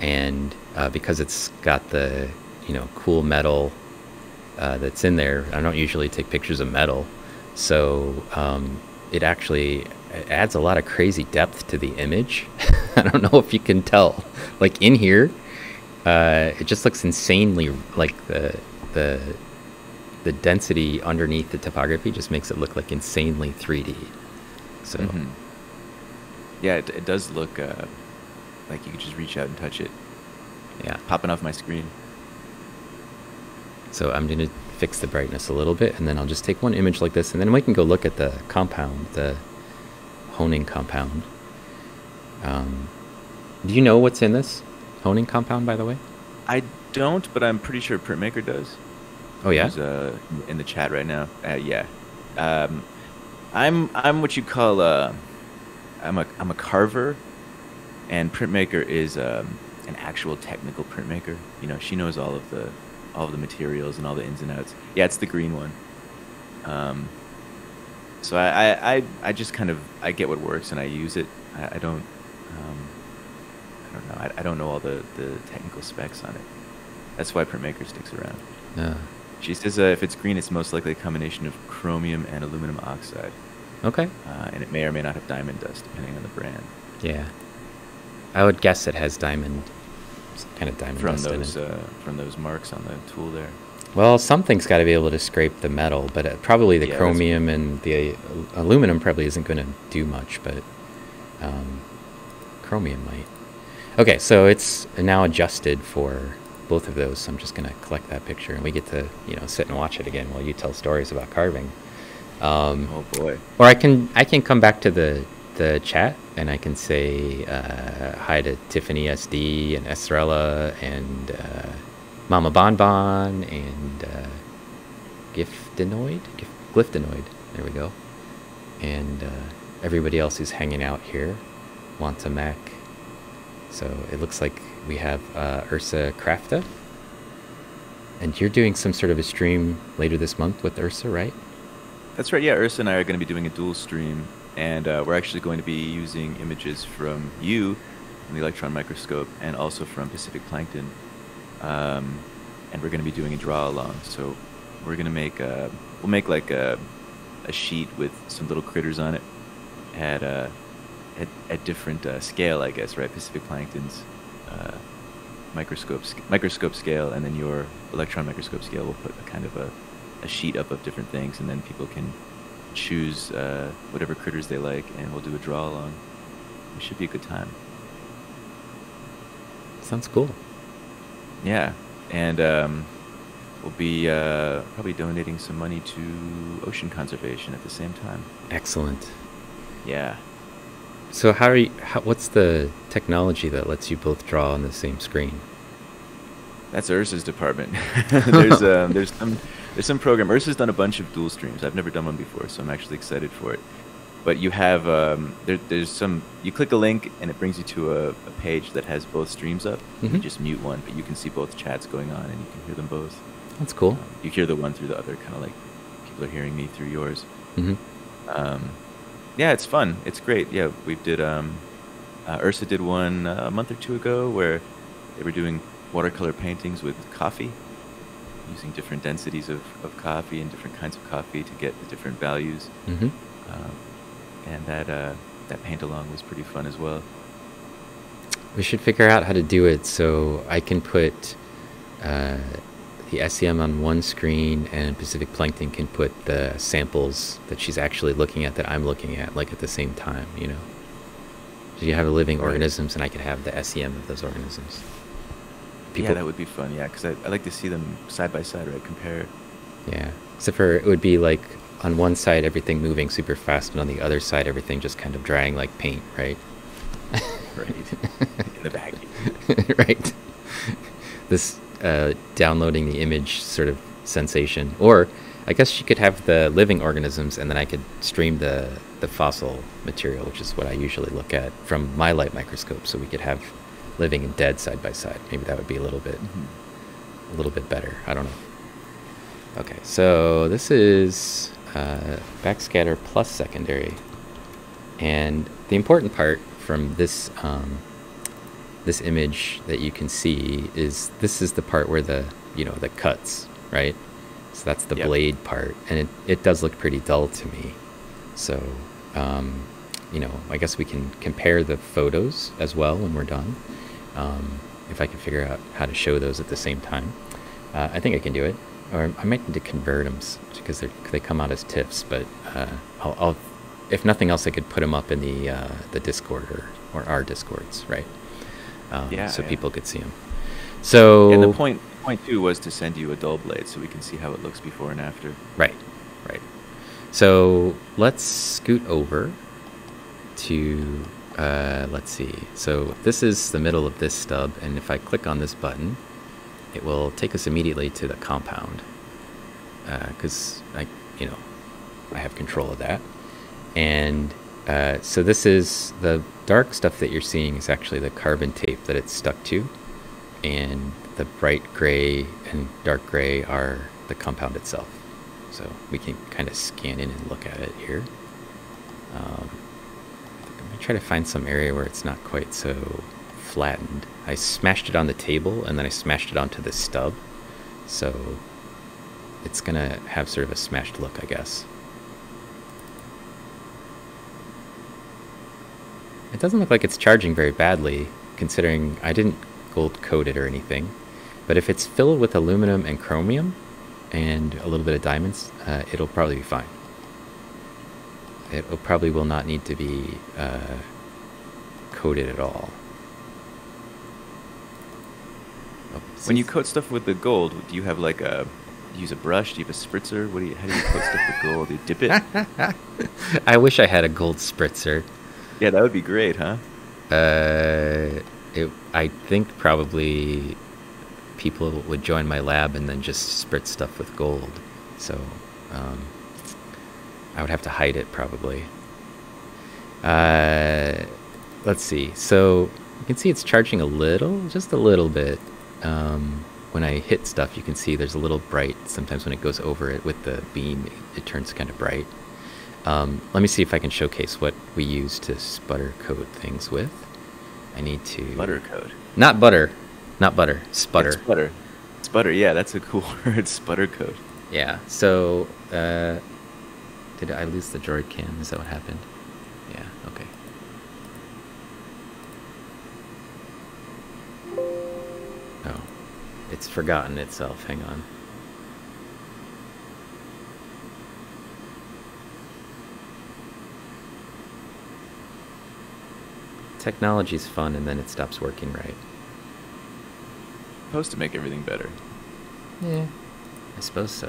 and uh, because it's got the you know cool metal uh, that's in there, I don't usually take pictures of metal, so um, it actually adds a lot of crazy depth to the image. I don't know if you can tell, like in here, uh, it just looks insanely like the the the density underneath the topography just makes it look like insanely 3D. So Mhm. Yeah, it, it does look uh, like you could just reach out and touch it, yeah. popping off my screen. So I'm going to fix the brightness a little bit, and then I'll just take one image like this, and then we can go look at the compound, the honing compound. Um, do you know what's in this honing compound, by the way? I don't, but I'm pretty sure Printmaker does. Oh yeah. who's uh, in the chat right now. Uh, yeah, um, I'm I'm what you call a I'm a I'm a carver, and printmaker is um, an actual technical printmaker. You know, she knows all of the all of the materials and all the ins and outs. Yeah, it's the green one. Um, so I, I, I, just kind of I get what works and I use it. I, I don't um, I don't know I, I don't know all the, the technical specs on it. That's why printmaker sticks around. Uh, She says uh, if it's green, it's most likely a combination of chromium and aluminum oxide, okay. uh, and it may or may not have diamond dust depending on the brand. Yeah. I would guess it has diamond, some kind of diamond From dust in those it. uh, from those marks on the tool there. Well, something's got to be able to scrape the metal, but uh, probably the Yeah, chromium and the uh, aluminum probably isn't going to do much, but um, chromium might. Okay, so it's now adjusted for both of those. So I'm just going to collect that picture, and we get to you know sit and watch it again while you tell stories about carving. Um, Oh boy. or I can I can come back to the the chat and I can say uh, hi to Tiffany SD and Estrella and uh, Mama Bon Bon and uh, Giftinoid, Gif-. There we go. And uh, everybody else who's hanging out here, Wanta Mac, So it looks like we have uh, Ursa Crafta. And you're doing some sort of a stream later this month with Ursa, right? That's right. Yeah, Ursa and I are going to be doing a dual stream, and uh, we're actually going to be using images from you in the electron microscope and also from Pacific Plankton. Um, and we're going to be doing a draw along. So we're going to make a, we'll make like a, a sheet with some little critters on it at a at, at different uh, scale, I guess, right? Pacific Plankton's uh, microscope microscope scale, and then your electron microscope scale We'll put a kind of a, a sheet up of different things, and then people can choose uh, whatever critters they like, and we'll do a draw along. It should be a good time. Sounds cool. Yeah, and um, we'll be uh, probably donating some money to ocean conservation at the same time. Excellent. Yeah. So how are you? How, what's the technology that lets you both draw on the same screen? That's Ursa's department. there's um, there's some there's some program. Ursa's done a bunch of dual streams. I've never done one before, so I'm actually excited for it. But you have um, there, there's some. You click a link and it brings you to a, a page that has both streams up. Mhm. You just mute one, but you can see both chats going on and you can hear them both. That's cool. Um, you hear the one through the other, kind of like people are hearing me through yours. hmm Um, yeah, it's fun. It's great. Yeah, we did. Um, uh, Ursa did one uh, a month or two ago where they were doing watercolor paintings with coffee, using different densities of, of coffee and different kinds of coffee to get the different values. hmm Um, and that uh, that paint along was pretty fun as well. We should figure out how to do it so I can put uh, the SEM on one screen and Pacific Plankton can put the samples that she's actually looking at that I'm looking at, like at the same time, you know? So you have the living organisms and I could have the SEM of those organisms. yeah, that would be fun. Yeah, because I, I like to see them side by side, right? Compare. Yeah. Except for it would be like on one side everything moving super fast, and on the other side everything just kind of drying like paint, right? Right. In the vacuum. right. This uh, downloading the image sort of sensation, or I guess she could have the living organisms, and then I could stream the the fossil material, which is what I usually look at from my light microscope. So we could have living and dead side by side. Maybe that would be a little bit Mhm. a little bit better. I don't know. Okay, so this is uh, backscatter plus secondary, and the important part from this um, this image that you can see is this is the part where the you know the cuts right. So that's the Yep. blade part, and it, it does look pretty dull to me. So um, you know, I guess we can compare the photos as well when we're done. Um, if I can figure out how to show those at the same time, uh, I think I can do it. Or I might need to convert them because they they come out as TIFFs. But uh, I'll, I'll, if nothing else, I could put them up in the uh, the Discord or, or our Discords, right? Um, Yeah, so yeah. people could see them. So And the point point two was to send you a dull blade so we can see how it looks before and after. Right, right. So let's scoot over to, uh, let's see. So this is the middle of this stub, and if I click on this button, it will take us immediately to the compound. Because I, you know, I have control of that. And uh, so this is the dark stuff that you're seeing is actually the carbon tape that it's stuck to and the bright gray and dark gray are the compound itself. So we can kind of scan in and look at it here. Um, I'm gonna try to find some area where it's not quite so flattened. I smashed it on the table and then I smashed it onto the stub. So it's gonna have sort of a smashed look, I guess. It doesn't look like it's charging very badly, considering I didn't gold coat it or anything. But if it's filled with aluminum and chromium and a little bit of diamonds, uh, it'll probably be fine. It probably will not need to be uh, coated at all. Oh, When you coat stuff with the gold, do you have like a use a brush? Do you have a spritzer? What do you? How do you coat stuff with gold? Do you dip it? I wish I had a gold spritzer. yeah, that would be great, huh? Uh, it, I think probably people would join my lab and then just spritz stuff with gold. So um, I would have to hide it probably. Uh, let's see. So You can see it's charging a little, just a little bit. Um, when I hit stuff, you can see there's a little bright. Sometimes when it goes over it with the beam, it, it turns kind of bright. Um, let me see if I can showcase what we use to sputter coat things with. I need to Butter code. not butter, not butter, sputter. It's butter. It's butter. Yeah, that's a cool word. Sputter code. Yeah. So, uh, did I lose the droid cam? Is that what happened? It's forgotten itself. Hang on. Technology's fun, and then it stops working right. Supposed to make everything better. Yeah. I suppose so.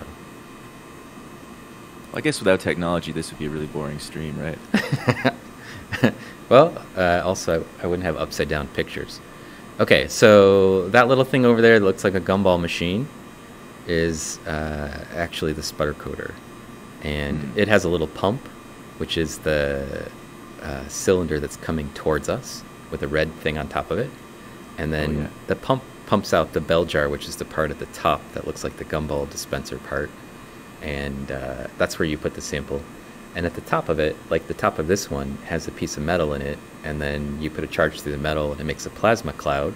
Well, I guess without technology, this would be a really boring stream, right? well, uh, also, I wouldn't have upside down pictures. Okay, so that little thing over there that looks like a gumball machine is uh, actually the sputter coater. And Hmm. it has a little pump, which is the uh, cylinder that's coming towards us with a red thing on top of it. And then yeah. the pump pumps out the bell jar, which is the part at the top that looks like the gumball dispenser part. And uh, that's where you put the sample. And at the top of it, like the top of this one, has a piece of metal in it. And then you put a charge through the metal, and it makes a plasma cloud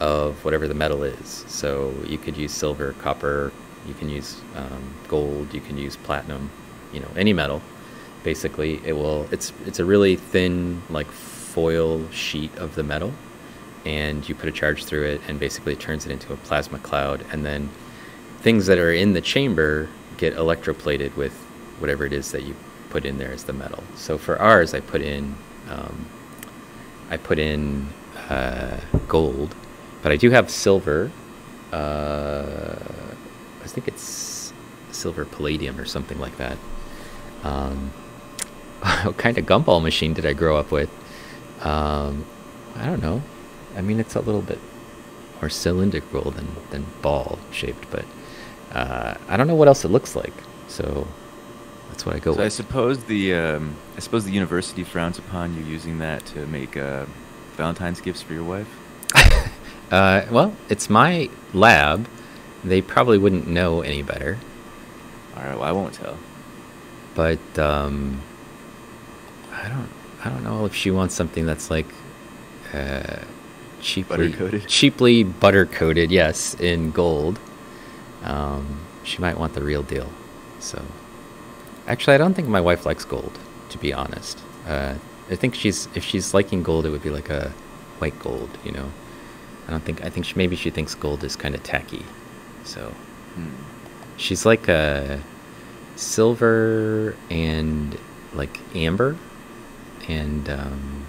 of whatever the metal is. So you could use silver, copper, you can use um, gold, you can use platinum, you know, any metal. Basically, it will. It's it's a really thin, like foil sheet of the metal, and you put a charge through it, and basically it turns it into a plasma cloud, and then things that are in the chamber get electroplated with whatever it is that you put in there as the metal. So for ours, I put in um, I put in uh, gold, but I do have silver. Uh, I think it's silver palladium or something like that. Um, what kind of gumball machine did I grow up with? Um, I don't know. I mean, it's a little bit more cylindrical than, than ball shaped, but uh, I don't know what else it looks like. So that's what I go So I suppose the um, I suppose the university frowns upon you using that to make uh, Valentine's gifts for your wife. Uh, well, it's my lab. They probably wouldn't know any better, All right, well I won't tell. but um, I don't. I don't know if she wants something that's like uh, cheaply Butter-coated? cheaply butter coated. Yes, in gold. Um, she might want the real deal. So, actually, I don't think my wife likes gold. To be honest, uh, I think she's if she's liking gold, it would be like a white gold. You know, I don't think. I think she, maybe she thinks gold is kind of tacky. So Hmm. she's like a silver and like amber and um,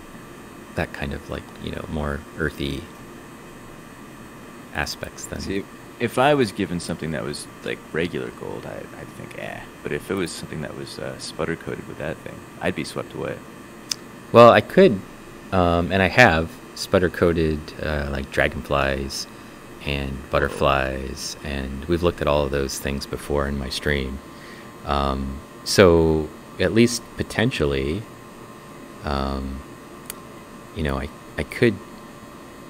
that kind of like you know more earthy aspects than See, if I was given something that was like regular gold, I, I'd think eh. But if it was something that was uh, sputter coated with that thing, I'd be swept away. well i could um, and i have sputter coated uh, like dragonflies and butterflies and we've looked at all of those things before in my stream um, so at least potentially um, you know i, I could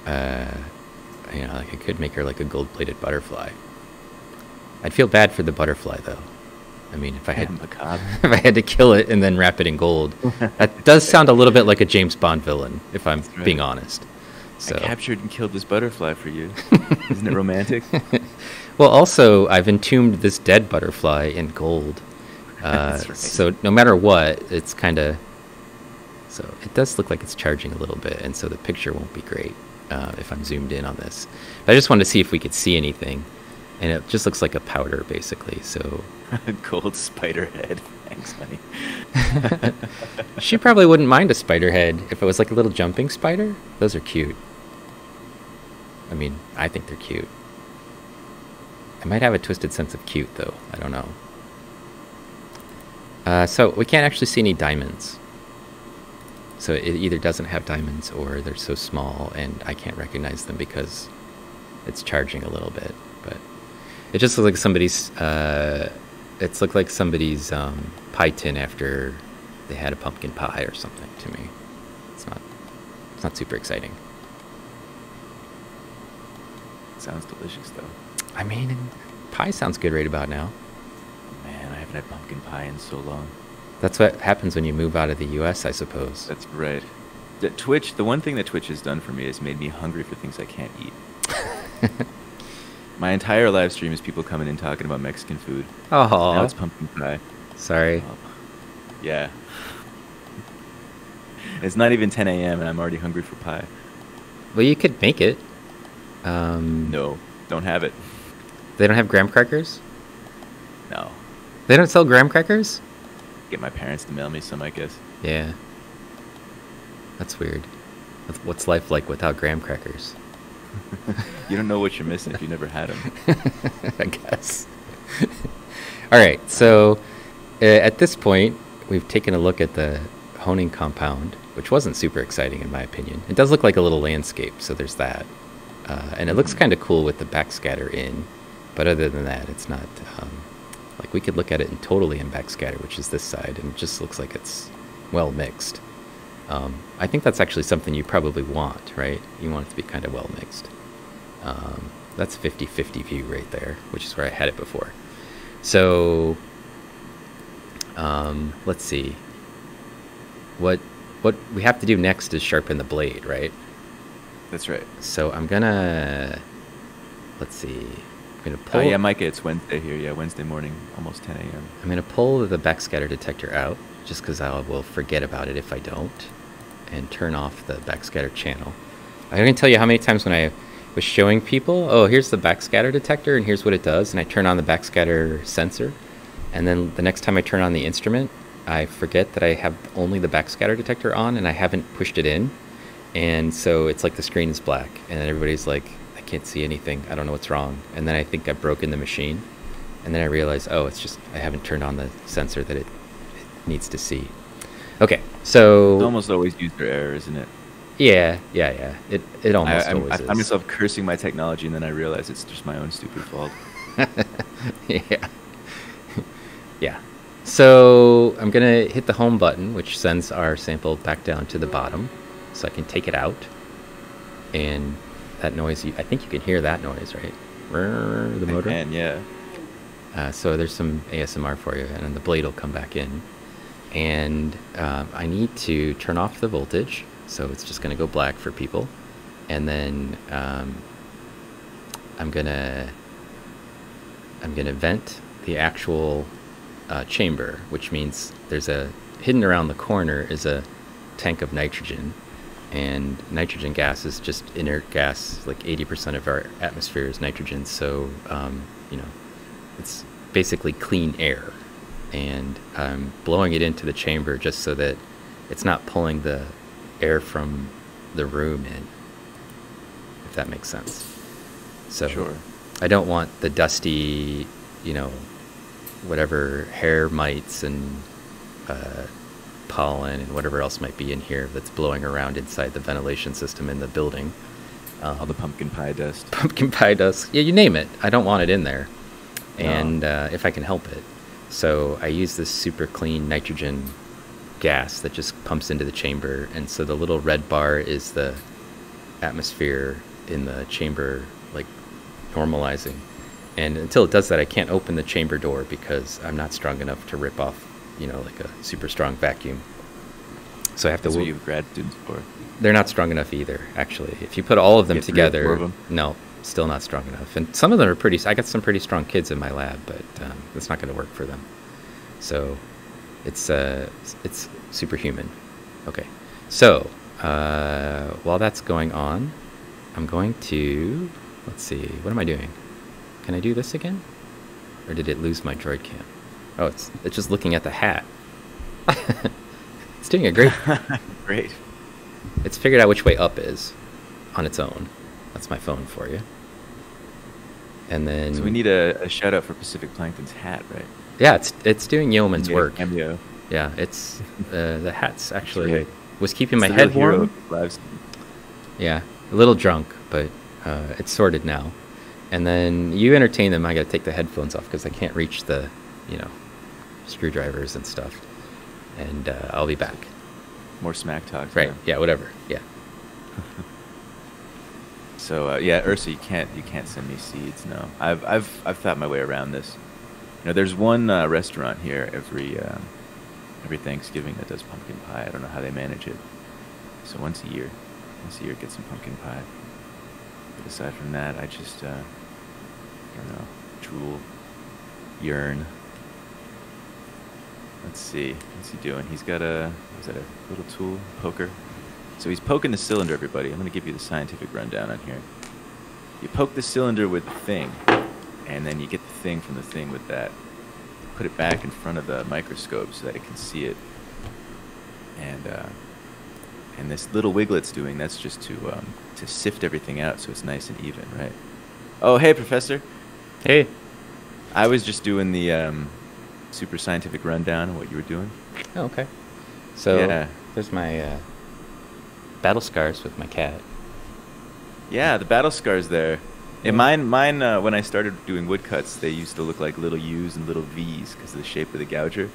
uh, you know like i could make her like a gold plated butterfly i'd feel bad for the butterfly though i mean if i had if I had to kill it and then wrap it in gold. That does sound a little bit like a James Bond villain, if I'm right. being honest. So, I captured and killed this butterfly for you. Isn't it romantic? well, also I've entombed this dead butterfly in gold. Uh, right. So no matter what, it's kind of. So it does look like it's charging a little bit, and so the picture won't be great uh, if I'm zoomed in on this. But I just wanted to see if we could see anything, and it just looks like a powder basically. So Gold spider head. Thanks, honey. She probably wouldn't mind a spider head if it was like a little jumping spider. Those are cute. I mean, I think they're cute. I might have a twisted sense of cute, though. I don't know. Uh, so we can't actually see any diamonds. So it either doesn't have diamonds or they're so small and I can't recognize them because it's charging a little bit. But it just looks like somebody's. Uh, it's looked like somebody's um, pie tin after they had a pumpkin pie or something to me. It's not. It's not super exciting. It sounds delicious though. I mean, pie sounds good right about now. Man, I haven't had pumpkin pie in so long. That's what happens when you move out of the U.S., I suppose. That's right. The Twitch, the one thing that Twitch has done for me is made me hungry for things I can't eat. My entire live stream is people coming in talking about Mexican food. Oh, Now it's pumpkin pie. sorry. Oh, yeah. It's not even 10 a.m. and I'm already hungry for pie. Well, you could make it. Um, No, don't have it. They don't have graham crackers. No. They don't sell graham crackers. Get my parents to mail me some, I guess. Yeah. That's weird. What's- life like without graham crackers? You don't know what you're missing if you never had them. I guess. All right. So uh, at this point, we've taken a look at the honing compound, which wasn't super exciting in my opinion. It does look like a little landscape, so there's that, uh, and it looks Mhm. kind of cool with the backscatter in. But other than that, it's not um, like we could look at it in totally in backscatter, which is this side, and it just looks like it's well mixed. Um, I think that's actually something you probably want, right? You want it to be kind of well mixed. Um, that's 50 50 view right there, which is where I had it before. So, um, let's see. What what we have to do next is sharpen the blade, right? That's right. So I'm gonna let's see. Gonna oh, pull. Oh, yeah, Micah, it's Wednesday here. Yeah, Wednesday morning, almost 10 a.m. I'm gonna pull the backscatter detector out just because I will forget about it if I don't, and turn off the backscatter channel. I can tell you how many times when I was showing people, oh, here's the backscatter detector and here's what it does, and I turn on the backscatter sensor, and then the next time I turn on the instrument, I forget that I have only the backscatter detector on and I haven't pushed it in, and so it's like the screen is black, and everybody's like, can't see anything, I don't know what's wrong, and then I think I've broken the machine, and then I realize, oh, it's just I haven't turned on the sensor that it, it needs to see. Okay, so It's almost always user error, isn't it? yeah, yeah, yeah. It it almost I'm- always I find myself cursing my technology, and then I realize it's just my own stupid fault. yeah. yeah. So I'm going to hit the home button, which sends our sample back down to the bottom. So I can take it out. And that noise, you, I think you can hear that noise, right? The motor. And yeah, Uh, so there's some ASMR for you, and then the blade will come back in. And um, I need to turn off the voltage, so it's just going to go black for people. And then um, I'm gonna I'm gonna vent the actual uh, chamber, which means there's a hidden around the corner is a tank of nitrogen, and nitrogen gas is just inert gas. Like 80% of our atmosphere is nitrogen, so um, you know it's basically clean air, and I'm blowing it into the chamber just so that it's not pulling the air from the room in. If that makes sense. So Sure. I don't want the dusty, you know, whatever hair mites and uh, pollen and whatever else might be in here that's blowing around inside the ventilation system in the building. Um, all the pumpkin pie dust. pumpkin pie dust. Yeah, you name it. I don't want it in there, No. and uh, if I can help it, so I use this super clean nitrogen gas that just pumps into the chamber, and so the little red bar is the atmosphere in the chamber, like normalizing. And until it does that, I can't open the chamber door because I'm not strong enough to rip off, you know, like a super strong vacuum. So I have to. That's what you have grad students for. they're not strong enough either, actually. If you put all of them Get three or four together, of 'em? no, still not strong enough. And some of them are pretty. I got some pretty strong kids in my lab, but um, it's not going to work for them. So, it's uh, it's superhuman. Okay, so uh, while that's going on, I'm going to let's see. What am I doing? Can I do this again, or did it lose my droid cam? Oh, it's it's just looking at the hat. it's doing a great Great. it's figured out which way up is on its own. That's my phone for you. And then So we need a, a shout out for Pacific Plankton's hat, right? yeah, it's it's doing yeoman's We need a work. Cameo. Yeah, it's uh, the hat's actually was keeping It's my head warm. Yeah, a little drunk, but uh, it's sorted now. And then you entertain them. I got to take the headphones off because I can't reach the, you know, screwdrivers and stuff. And uh, I'll be back. More smack talk. Right? yeah. Yeah. Whatever. Yeah. So uh, yeah, Ursa, you can't you can't send me seeds. No, I've I've I've thought my way around this. You know, there's one uh, restaurant here every um, every Thanksgiving that does pumpkin pie. I don't know how they manage it. So once a year, once a year, get some pumpkin pie. But aside from that, I just uh, I don't know, drool, yearn. Let's see, what's he doing? He's got a is that a little tool poker? So he's poking the cylinder, everybody. I'm going to give you the scientific rundown on here. You poke the cylinder with the thing, and then you get the thing from the thing with that. Put it back in front of the microscope so that it can see it. And uh, and this little wiglet's doing that's just to um, to sift everything out so it's nice and even, right? Oh, hey, professor. Hey. I was just doing the um, super scientific rundown of what you were doing. Oh, okay. So Yeah. there's my uh, battle scars with my cat. Yeah, the battle scars there. And mine, mine. Uh, when I started doing woodcuts, they used to look like little U's and little V's because of the shape of the gouger.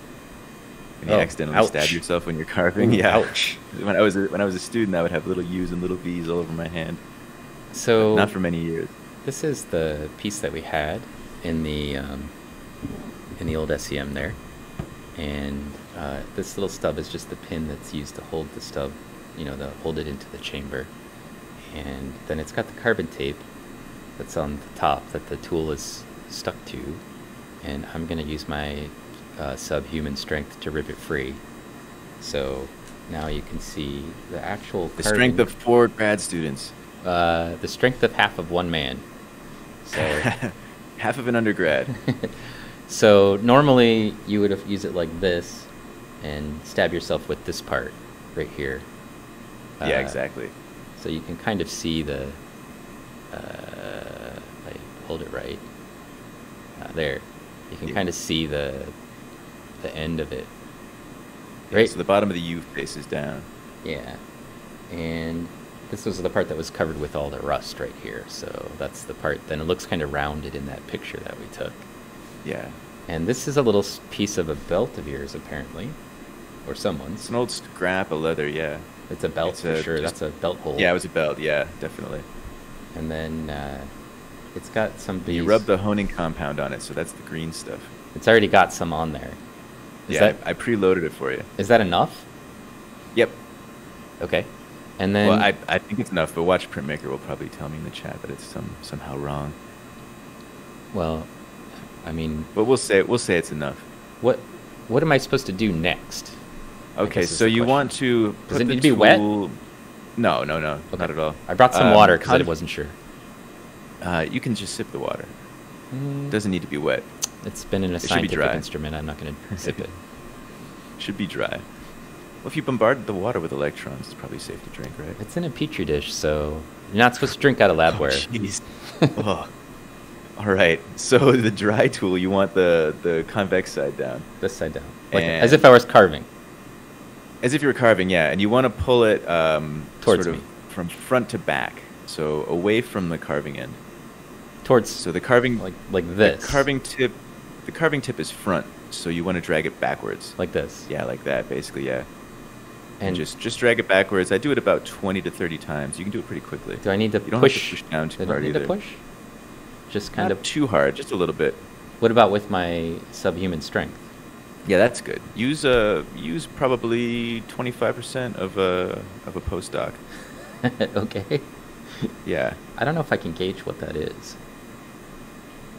And you Oh, accidentally stab yourself when you're carving. Ooh, yeah. ouch. When I was a, when I was a student, I would have little U's and little V's all over my hand. So Not for many years. this is the piece that we had in the um, in the old SEM there, and uh, this little stub is just the pin that's used to hold the stub, you know, to hold it into the chamber, and then it's got the carbon tape that's on the top that the tool is stuck to, and I'm gonna use my uh, subhuman strength to rip it free. So now you can see the actual The strength of four grad students. uh, the strength of half of one man. So, Half of an undergrad. so normally you would use it like this, and stab yourself with this part right here. yeah, Uh, exactly. So you can kind of see the. Uh, I hold it right. Uh, there, you can Yeah. kind of see the, the end of it. Yeah, Right. so the bottom of the U faces down. Yeah, and this was the part that was covered with all the rust right here. So that's the part. Then it looks kind of rounded in that picture that we took. Yeah. And this is a little piece of a belt of yours, apparently, or someone's. It's an old scrap of leather. Yeah. It's a belt it's for a- sure. just- That's a belt hole. Yeah, it was a belt. Yeah, definitely. And then uh, it's got some. You bees- rub the honing compound on it, so that's the green stuff. It's already got some on there. Is yeah, that I, I preloaded it for you. is that enough? Yep. Okay. And then well, I, I think it's enough, but Watch Printmaker will probably tell me in the chat that it's some somehow wrong. well, I mean, But we'll say we'll say it's enough. what what am I supposed to do next? Okay, so you question. want to Does put it the need to be wet? No, no, no, Okay. not at all. I brought some Um, water because I wasn't sure. Uh, you can just sip the water. Mm, It doesn't need to be wet. it's been in a it scientific instrument. I'm not going to sip it. It should be dry. Well, if you bombard the water with electrons, it's probably safe to drink, right? It's in a petri dish, so you're not supposed to drink out of labware. Oh, jeez. oh. All right. So the dry tool, you want the the convex side down, this side down, like as if I was carving. as if you were carving, yeah. And you want to pull it um, Towards sort of me. from front to back, so away from the carving end. towards So the carving, like like the this, carving tip, the carving tip is front, so you want to drag it backwards. like this. Yeah, like that, basically, yeah. And And just just drag it backwards. I do it about twenty to thirty times. You can do it pretty quickly. do I need to You don't push? have to push down too hard need either. to push. Just kind Not of. too hard, just a little bit. What about with my subhuman strength? Yeah, that's good. Use uh use probably twenty five percent of a of a postdoc. okay. Yeah, I don't know if I can gauge what that is.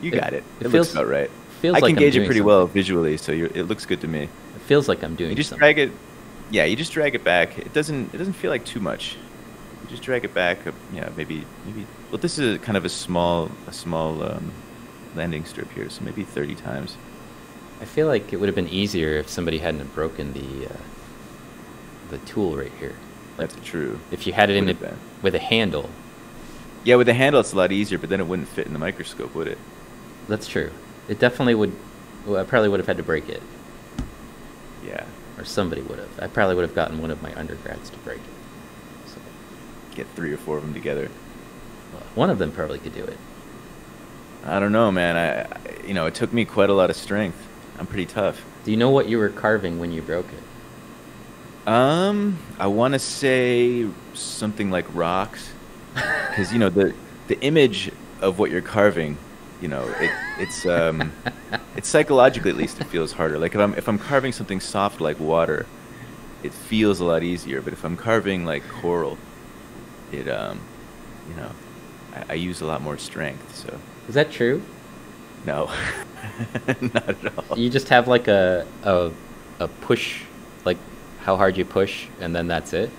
you It- got it. it It, feels- looks about right. feels I like can I'm gauge it pretty something. well visually, so it looks good to me. It feels like I'm doing. You just something. drag it. Yeah, you just drag it back. It doesn't it doesn't feel like too much. Just drag it back. uh, Yeah, maybe maybe. Well, this is kind of a small a small um, landing strip here, so maybe thirty times. I feel like it would have been easier if somebody hadn't broken the uh, the tool right here. Like That's true. if you had it in it have been. with a handle. Yeah, with the handle, it's a lot easier, but then it wouldn't fit in the microscope, would it? That's true. It definitely would. Well, I probably would have had to break it, Yeah. or somebody would have. I probably would have gotten one of my undergrads to break it. Get three or four of them together. one of them probably could do it. I don't know, man. I, I, you know, it took me quite a lot of strength. I'm pretty tough. Do you know what you were carving when you broke it? Um, I want to say something like rocks. because you know the the image of what you're carving, you know, it, it's um, it's psychologically at least it feels harder. Like if I'm if I'm carving something soft like water, it feels a lot easier. But if I'm carving like coral, it um, you know, I, I use a lot more strength. So Is that true? no, not at all. You just have like a a a push, like how hard you push, and then that's it.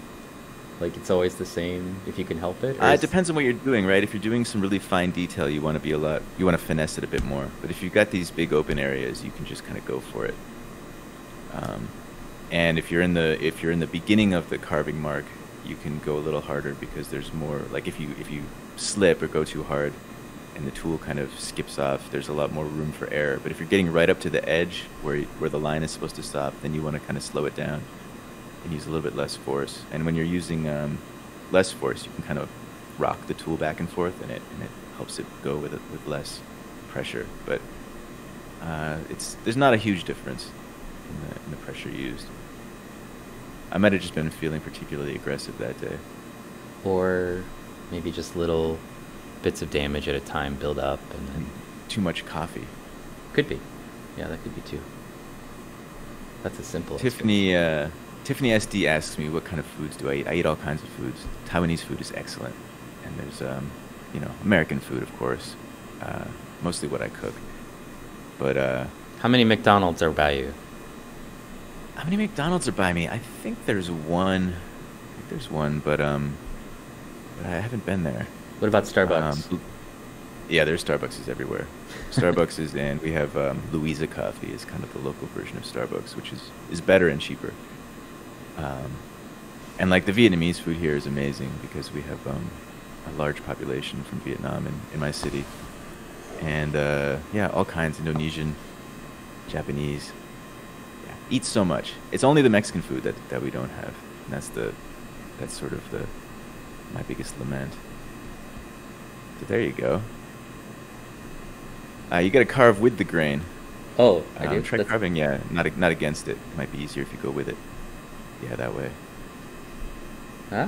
Like it's always the same if you can help it. Uh, it depends on what you're doing, right? If you're doing some really fine detail, you want to be a lot, you want to finesse it a bit more. But if you've got these big open areas, you can just kind of go for it. Um, and if you're in the if you're in the beginning of the carving mark, you can go a little harder because there's more. Like if you if you slip or go too hard, and the tool kind of skips off, there's a lot more room for error. But if you're getting right up to the edge where where the line is supposed to stop, then you want to kind of slow it down and use a little bit less force. And when you're using um, less force, you can kind of rock the tool back and forth, and it and it helps it go with it with less pressure. But uh, it's there's not a huge difference in the, in the pressure used. I might have just been feeling particularly aggressive that day. or maybe just little bits of damage at a time build up, and then too much coffee. could be, yeah, that could be too. That's a simple. Tiffany uh, Tiffany SD asks me what kind of foods do I eat. I eat all kinds of foods. Taiwanese food is excellent, and there's um, you know American food, of course, uh, mostly what I cook. But uh, How many McDonald's are by you? How many McDonald's are by me? I think there's one. I think there's one, but um, but I haven't been there. What about Starbucks? Um, yeah, there's Starbucks is everywhere. Starbucks is, and we have um, Louisa Coffee is kind of the local version of Starbucks, which is is better and cheaper. Um, and like the Vietnamese food here is amazing because we have um, a large population from Vietnam in, in my city, and uh, yeah, all kinds Indonesian, Japanese. Yeah, eat so much. It's only the Mexican food that, that we don't have, and that's the that's sort of the my biggest lament. So there you go. Uh, you got to carve with the grain. oh, I Um, do. try That's- carving, yeah, not not against it. It might be easier if you go with it. Yeah, that way. Huh?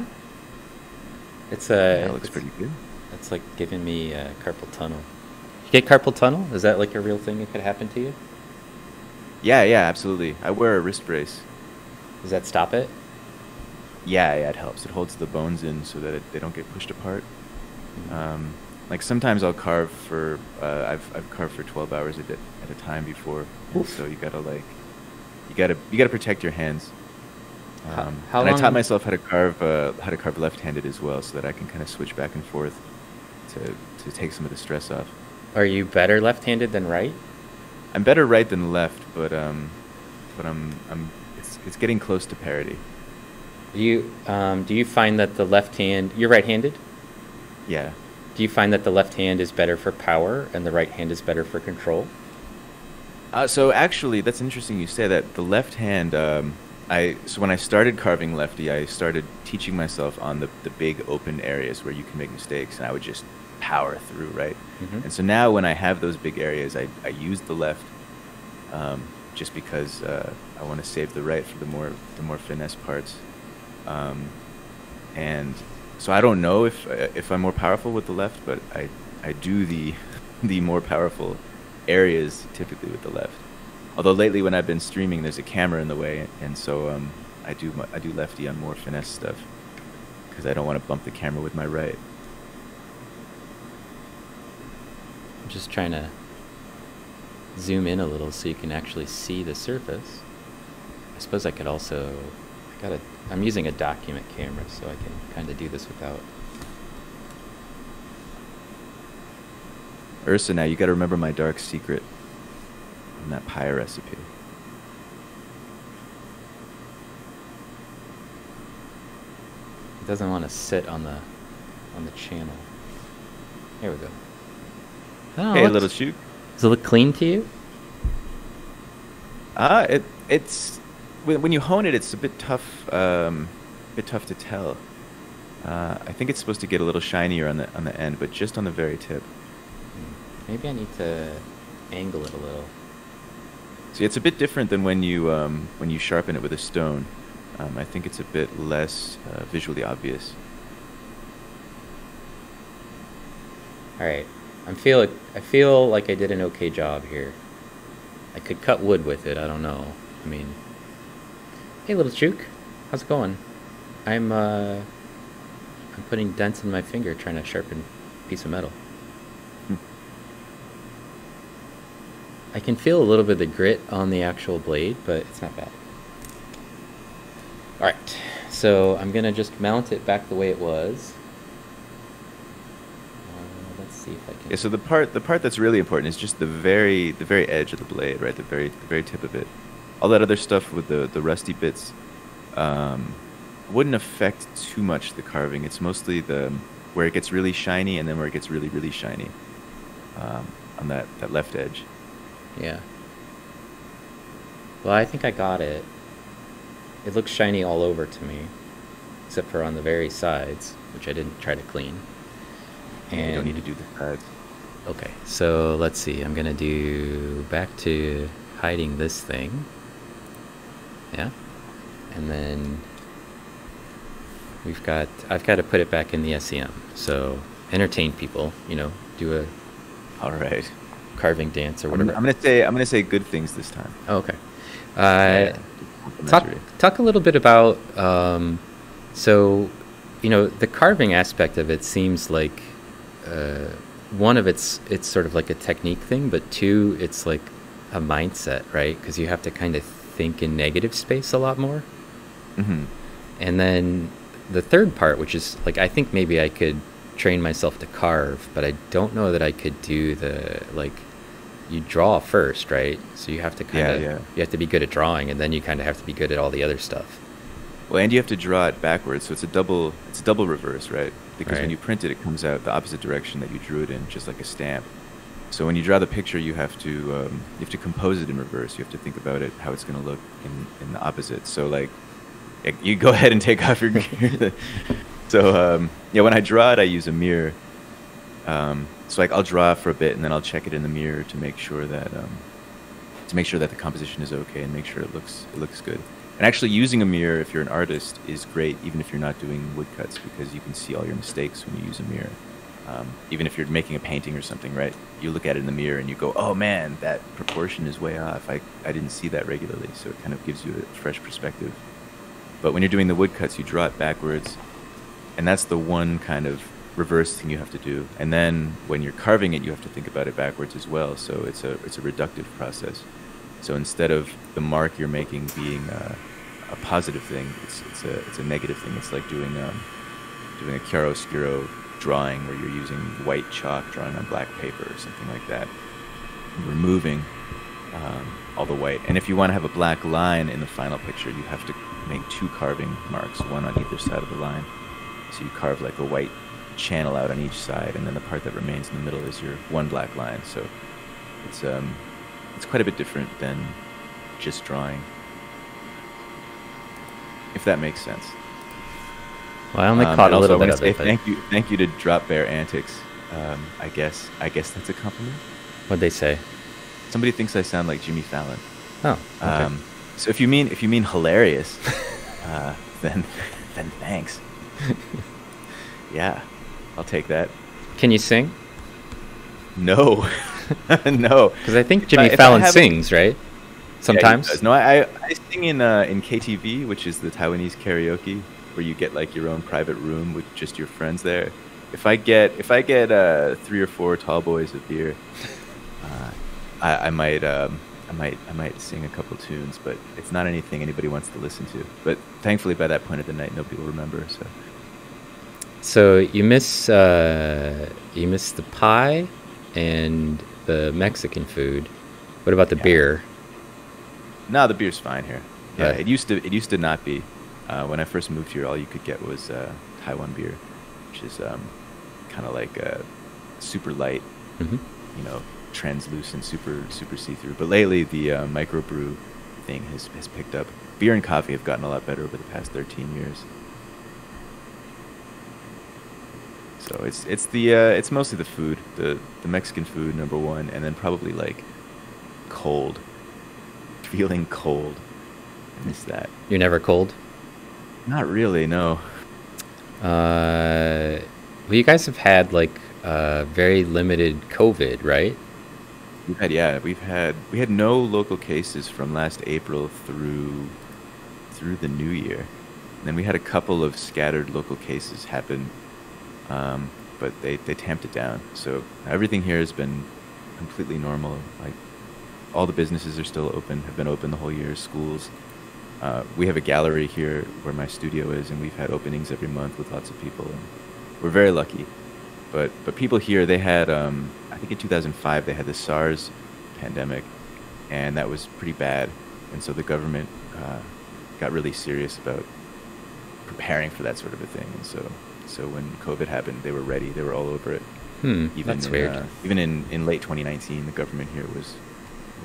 It's a. that looks pretty good. It's like giving me uh, carpal tunnel. You get carpal tunnel? Is that like a real thing that could happen to you? Yeah, yeah, absolutely. I wear a wrist brace. Does that stop it? Yeah, yeah, it helps. It holds the bones in so that it, they don't get pushed apart. Mm. Um, like sometimes I'll carve for uh, I've I've carved for 12 hours a, di- at a time before, so you gotta like you gotta you gotta protect your hands. How- Um, how and I taught myself how to carve uh, how to carve left-handed as well, so that I can kind of switch back and forth to to take some of the stress off. Are you better left-handed than right? I'm better right than left, but um, but I'm I'm it's it's getting close to parity. Do you um, do you find that the left hand you're right-handed? Yeah. Do you find that the left hand is better for power and the right hand is better for control? Uh, so actually, that's interesting you say that. The left hand, um, I so when I started carving lefty, I started teaching myself on the the big open areas where you can make mistakes, and I would just power through, right? Mhm. And so now when I have those big areas, I I use the left, um, just because uh, I want to save the right for the more the more finesse parts, um, and so I don't know if uh, if I'm more powerful with the left, but I I do the the more powerful areas typically with the left. Although lately when I've been streaming, there's a camera in the way, and so um, I do I do lefty on more finesse stuff because I don't want to bump the camera with my right. I'm just trying to zoom in a little so you can actually see the surface. I suppose I could also I got a I'm using a document camera so I can kind of do this without Ursa, now you got to remember my dark secret in that pie recipe. it doesn't want to sit on the on the channel. Here we go. Oh, hey, little shoot. Does it look clean to you? Ah, it it's when, when you hone it, it's a bit tough, um, bit tough to tell. Uh, I think it's supposed to get a little shinier on the on the end, but just on the very tip. Maybe I need to angle it a little. See, it's a bit different than when you um, when you sharpen it with a stone. Um, I think it's a bit less uh, visually obvious. All right. I'm feel I feel like I did an okay job here. I could cut wood with it. I don't know. I mean, hey, little chook, how's it going? I'm uh, I'm putting dents in my finger trying to sharpen a piece of metal. Hmm. I can feel a little bit of the grit on the actual blade, but it's not bad. All right, so I'm gonna just mount it back the way it was. Uh, let's see if I can. Yeah, so the part the part that's really important is just the very the very edge of the blade, right? The very the very tip of it. All that other stuff with the the rusty bits um, wouldn't affect too much the carving. It's mostly the where it gets really shiny and then where it gets really really shiny um, on that that left edge. Yeah. Well, I think I got it. It looks shiny all over to me, except for on the very sides, which I didn't try to clean. And you don't need to do the sides. Okay, so let's see. I'm gonna do back to hiding this thing. Yeah, and then we've got. I've got to put it back in the SEM. So entertain people. You know, do a All right. carving dance or I'm whatever. I'm gonna say I'm gonna say good things this time. Oh, okay. Uh, Yeah, talk talk a little bit about um, so you know the carving aspect of it seems like uh, one of it's it's sort of like a technique thing, but two it's like a mindset, right? Because you have to kind of think in negative space a lot more, Mhm. and then the third part, which is like I think maybe I could train myself to carve, but I don't know that I could do the like you draw first, right? So you have to kind Yeah, of yeah. you have to be good at drawing, and then you kind of have to be good at all the other stuff. Well, and you have to draw it backwards, so it's a double it's a double reverse, right? Because Right. when you print it, it comes out the opposite direction that you drew it in, just like a stamp. So when you draw the picture, you have to um, you have to compose it in reverse. You have to think about it how it's going to look in in the opposite. So like, you go ahead and take off your gear. so um, yeah, when I draw it, I use a mirror. Um, so like I'll draw for a bit, and then I'll check it in the mirror to make sure that um, to make sure that the composition is okay and make sure it looks it looks good. And actually, using a mirror if you're an artist is great, even if you're not doing woodcuts, because you can see all your mistakes when you use a mirror. Um, even if you're making a painting or something, right? You look at it in the mirror and you go, "Oh man, that proportion is way off. I I didn't see that regularly." So it kind of gives you a fresh perspective. But when you're doing the woodcuts, you draw it backwards, and that's the one kind of reverse thing you have to do. And then when you're carving it, you have to think about it backwards as well. So it's a it's a reductive process. So instead of the mark you're making being a, a positive thing, it's it's a it's a negative thing. It's like doing um, doing a chiaroscuro drawing where you're using white chalk drawing on black paper or something like that, removing um, all the white. And if you want to have a black line in the final picture, you have to make two carving marks, one on either side of the line. So you carve like a white channel out on each side, and then the part that remains in the middle is your one black line. So it's um, it's quite a bit different than just drawing, if that makes sense. Well, I only Um, caught a little bit of it. Thank you, thank you to Drop Bear Antics. Um, I guess I guess that's a compliment. what'd they say? Somebody thinks I sound like Jimmy Fallon. Oh, okay. Um, so if you mean if you mean hilarious, uh, then then thanks. yeah, I'll take that. Can you sing? No, no. Because I think Jimmy I- Fallon sings, right? Sometimes. does. no, I I I sing in uh, in KTV, which is the Taiwanese karaoke, where you get like your own private room with just your friends there. If I get if I get uh, three or four tall boys of beer, uh, I, I might um, I might I might sing a couple tunes, but it's not anything anybody wants to listen to. But thankfully, by that point of the night, nobody will remember. So So you miss uh, you miss the pie and the Mexican food. What about the Yeah. beer? no, the beer's fine here. Yeah, Right. it used to it used to not be. Uh, when I first moved here, all you could get was uh, Taiwan beer, which is um, kind of like uh, super light hmm you know, translucent, super super see through. But lately, the uh, microbrew thing has has picked up. Beer and coffee have gotten a lot better over the past 13 years. So it's it's the uh, it's mostly the food, the the Mexican food number one, and then probably like cold, feeling cold. I miss that. You're never cold. Not really, no. Uh, well, you guys have had like uh, very limited COVID, right? We've had yeah, we've had we had no local cases from last April through through the new year. And then we had a couple of scattered local cases happen, um, but they, they tamped it down. So everything here has been completely normal. Like all the businesses are still open, have been open the whole year. Schools. Uh, we have a gallery here where my studio is, and we've had openings every month with lots of people. And we're very lucky. But but people here, they had um, I think in 2005 they had the SARS pandemic, and that was pretty bad. And so the government uh, got really serious about preparing for that sort of a thing. And so so when COVID happened, they were ready. They were all over it. Hmm, that's in, weird. Uh, even in, in late 2019, the government here was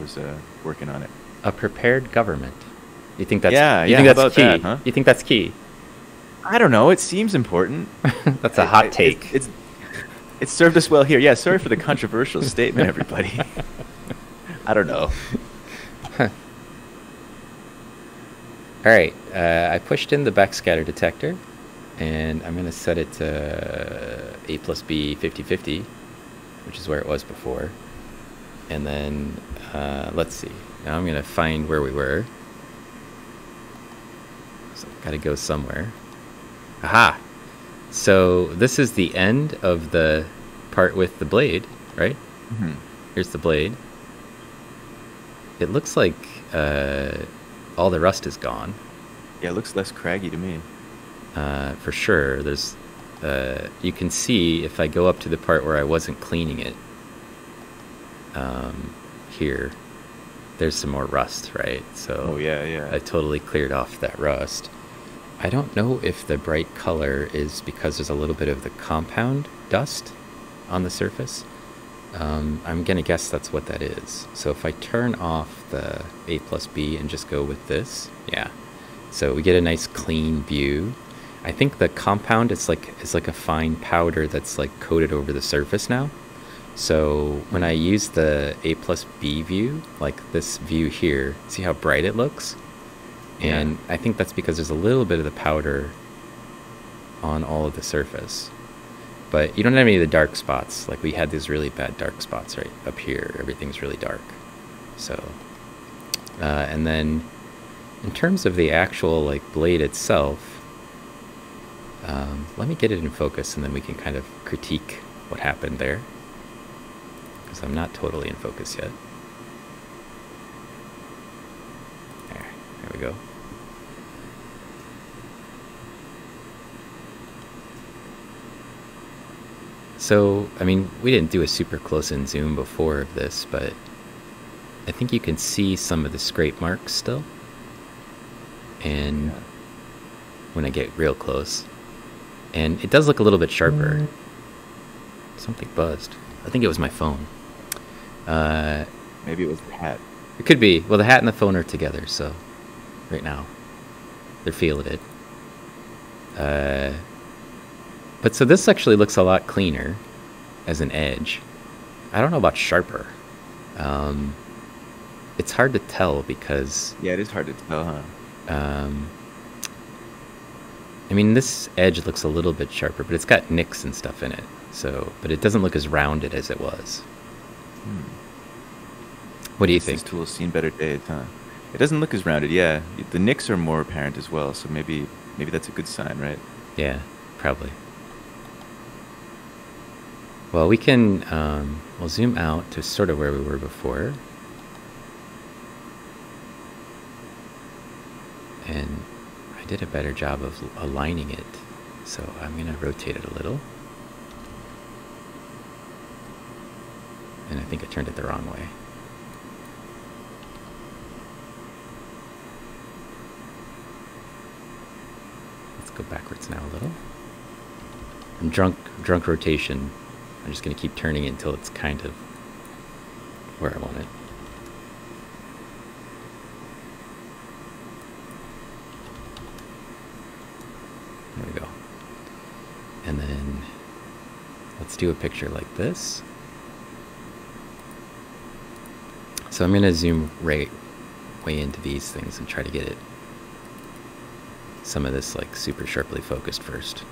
was uh, working on it. A prepared government. You think that's Yeah, you yeah, think that's key? that, huh? You think that's key? I don't know. It seems important. that's a hot I- take. It's, it's it's served us well here. Yeah. Sorry for the controversial statement, everybody. I don't know. All right, uh, I pushed in the backscatter detector, and I'm going to set it to A plus B 50-50, which is where it was before. And then, uh, let's see. Now I'm going to find where we were. So got to go somewhere. Aha! So this is the end of the part with the blade, right? Mhm. Here's the blade. It looks like uh, all the rust is gone. Yeah, it looks less craggy to me. Uh, for sure. There's, uh, you can see if I go up to the part where I wasn't cleaning it. Um, here, there's some more rust, right? So Oh yeah, yeah. I totally cleared off that rust. I don't know if the bright color is because there's a little bit of the compound dust on the surface. Um, I'm gonna guess that's what that is. So if I turn off the A plus B and just go with this, yeah. So we get a nice clean view. I think the compound is like is like a fine powder that's like coated over the surface now. So when I use the A plus B view, like this view here, see how bright it looks? Yeah. And I think that's because there's a little bit of the powder on all of the surface. But you don't have any of the dark spots. Like we had these really bad dark spots right up here. Everything's really dark. So, uh, and then in terms of the actual like blade itself, um, let me get it in focus and then we can kind of critique what happened there. Because I'm not totally in focus yet. There, there we go. So, I mean, we didn't do a super close in zoom before of this, but I think you can see some of the scrape marks still. And when I get real close, and it does look a little bit sharper. Something buzzed. I think it was my phone. Uh, Maybe it was the hat. it could be. Well, the hat and the phone are together, so right now they're feeling it. Uh, but so this actually looks a lot cleaner as an edge. I don't know about sharper. Um, it's hard to tell because Yeah, it is hard to tell, huh? um, I mean, this edge looks a little bit sharper, but it's got nicks and stuff in it. So, but it doesn't look as rounded as it was. What do you think? This tool's seen better days, huh? It doesn't look as rounded. Yeah, the nicks are more apparent as well. So maybe maybe that's a good sign, right? Yeah, probably. Well, we can um, we'll zoom out to sort of where we were before, and did a better job of aligning it. So I'm gonna rotate it a little, and I think I turned it the wrong way. Let's go backwards now a little. And drunk drunk rotation. I'm just gonna keep turning it until it's kind of where I want it. Let's do a picture like this. So I'm going to zoom right way into these things and try to get it some of this like super sharply focused first.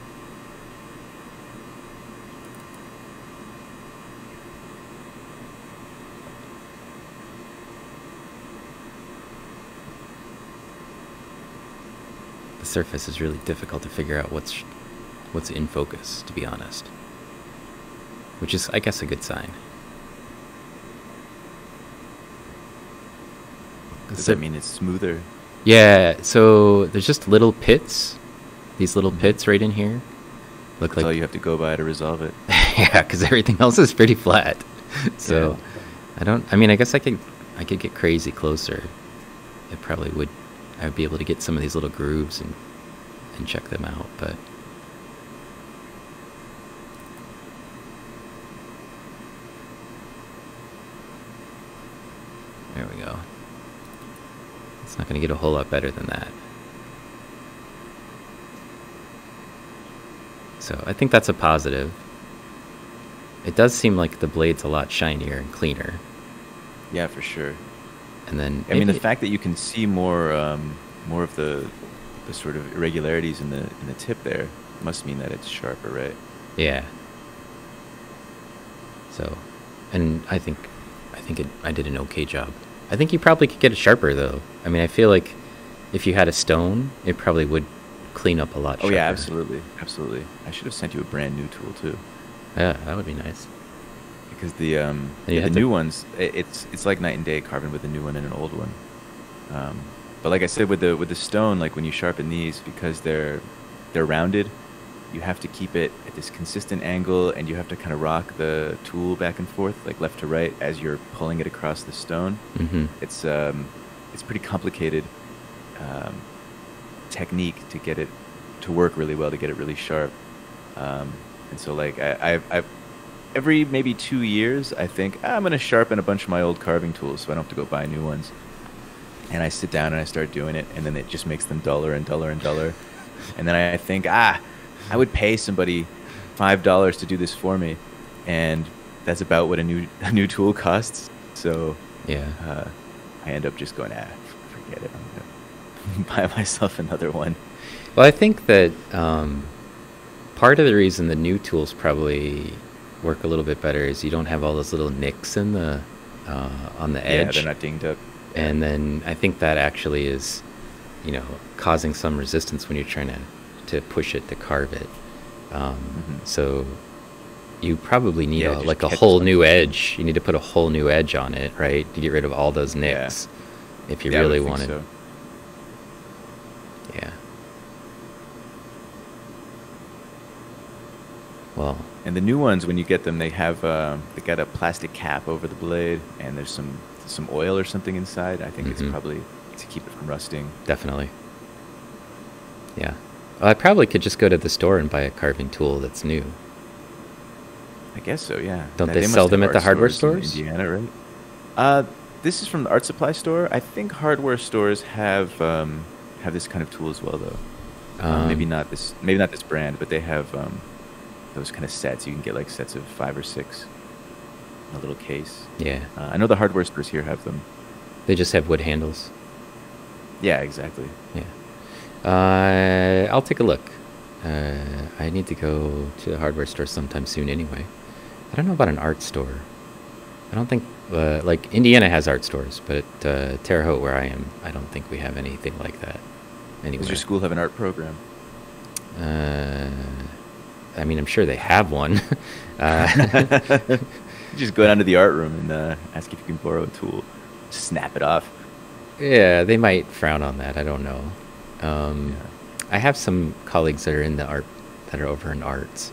The surface is really difficult to figure out what's what's in focus, to be honest. Which is, I guess, a good sign. Does So- that mean it's smoother? Yeah, so there's just little pits, these little Mhm. pits right in here. Look That's all you have to go by to resolve it. yeah, because everything else is pretty flat. So I don't. I mean, I guess I could I could get crazy closer. It probably would. I would be able to get some of these little grooves and and check them out, but. There we go. It's not going to get a whole lot better than that. So I think that's a positive. It does seem like the blade's a lot shinier and cleaner. Yeah, for sure. And then I mean, the fact that you can see more, um, more of the, the sort of irregularities in the in the tip there must mean that it's sharper, right? Yeah. So, and I think, I think it, I did an okay job. I think you probably could get it sharper though. I mean, I feel like if you had a stone, it probably would clean up a lot. Oh Sharper. yeah, absolutely, absolutely. I should have sent you a brand new tool too, Yeah, that would be nice. because the um, you the new ones, it's it's like night and day carving with a new one and an old one. Um, but like I said, with the with the stone, like when you sharpen these, because they're they're rounded, you have to keep it at this consistent angle, and you have to kind of rock the tool back and forth, like left to right, as you're pulling it across the stone. Mm-hmm. It's um, it's pretty complicated um, technique to get it to work really well, to get it really sharp. Um, and so, like, I, I've, I've every maybe two years, I think "Ah, I'm going to sharpen a bunch of my old carving tools, so I don't have to go buy new ones. And I sit down and I start doing it, and then it just makes them duller and duller and duller. And then I think, ah, I would pay somebody five dollars to do this for me, and that's about what a new a new tool costs. So Yeah. uh, I end up just going, ah, forget it. I'm gonna buy myself another one. Well, I think that um, part of the reason the new tools probably work a little bit better is you don't have all those little nicks in the uh, on the edge. Yeah, they're not dinged up. and then I think that actually is, you know, causing some resistance when you're trying to to push it to carve it. Um, Mhm. So you probably need Yeah, a, like a whole new edge. You need to put a whole new edge on it, right, to get rid of all those Yeah. nicks. If you Yeah, really wanted, so. yeah. Well, And the new ones, when you get them, they have uh, they got a plastic cap over the blade, and there's some some oil or something inside. I think Mhm. it's probably to keep it from rusting. definitely. Yeah. Well, I probably could just go to the store and buy a carving tool that's new. I guess so. Yeah. Don't they must sell them at the hardware in stores? Indiana, right? Uh, this is from the art supply store. I think hardware stores have um, have this kind of tool as well, though. Um, maybe Um, not this, maybe not this brand, but they have um, those kind of sets. You can get like sets of five or six in a little case. Yeah. Uh, I know the hardware stores here have them. They just have wood handles. Yeah, exactly. Yeah. Uh, I'll take a look. Uh, I need to go to the hardware store sometime soon anyway. I don't know about an art store. I don't think, uh, like, Indiana has art stores, but uh, Terre Haute, where I am, I don't think we have anything like that anywhere. Does your school have an art program? Uh, I mean, I'm sure they have one. uh, Just go down to the art room and uh, ask if you can borrow a tool. Snap it off. yeah, they might frown on that. I don't know. Um, Yeah. I have some colleagues that are in the art that are over in arts.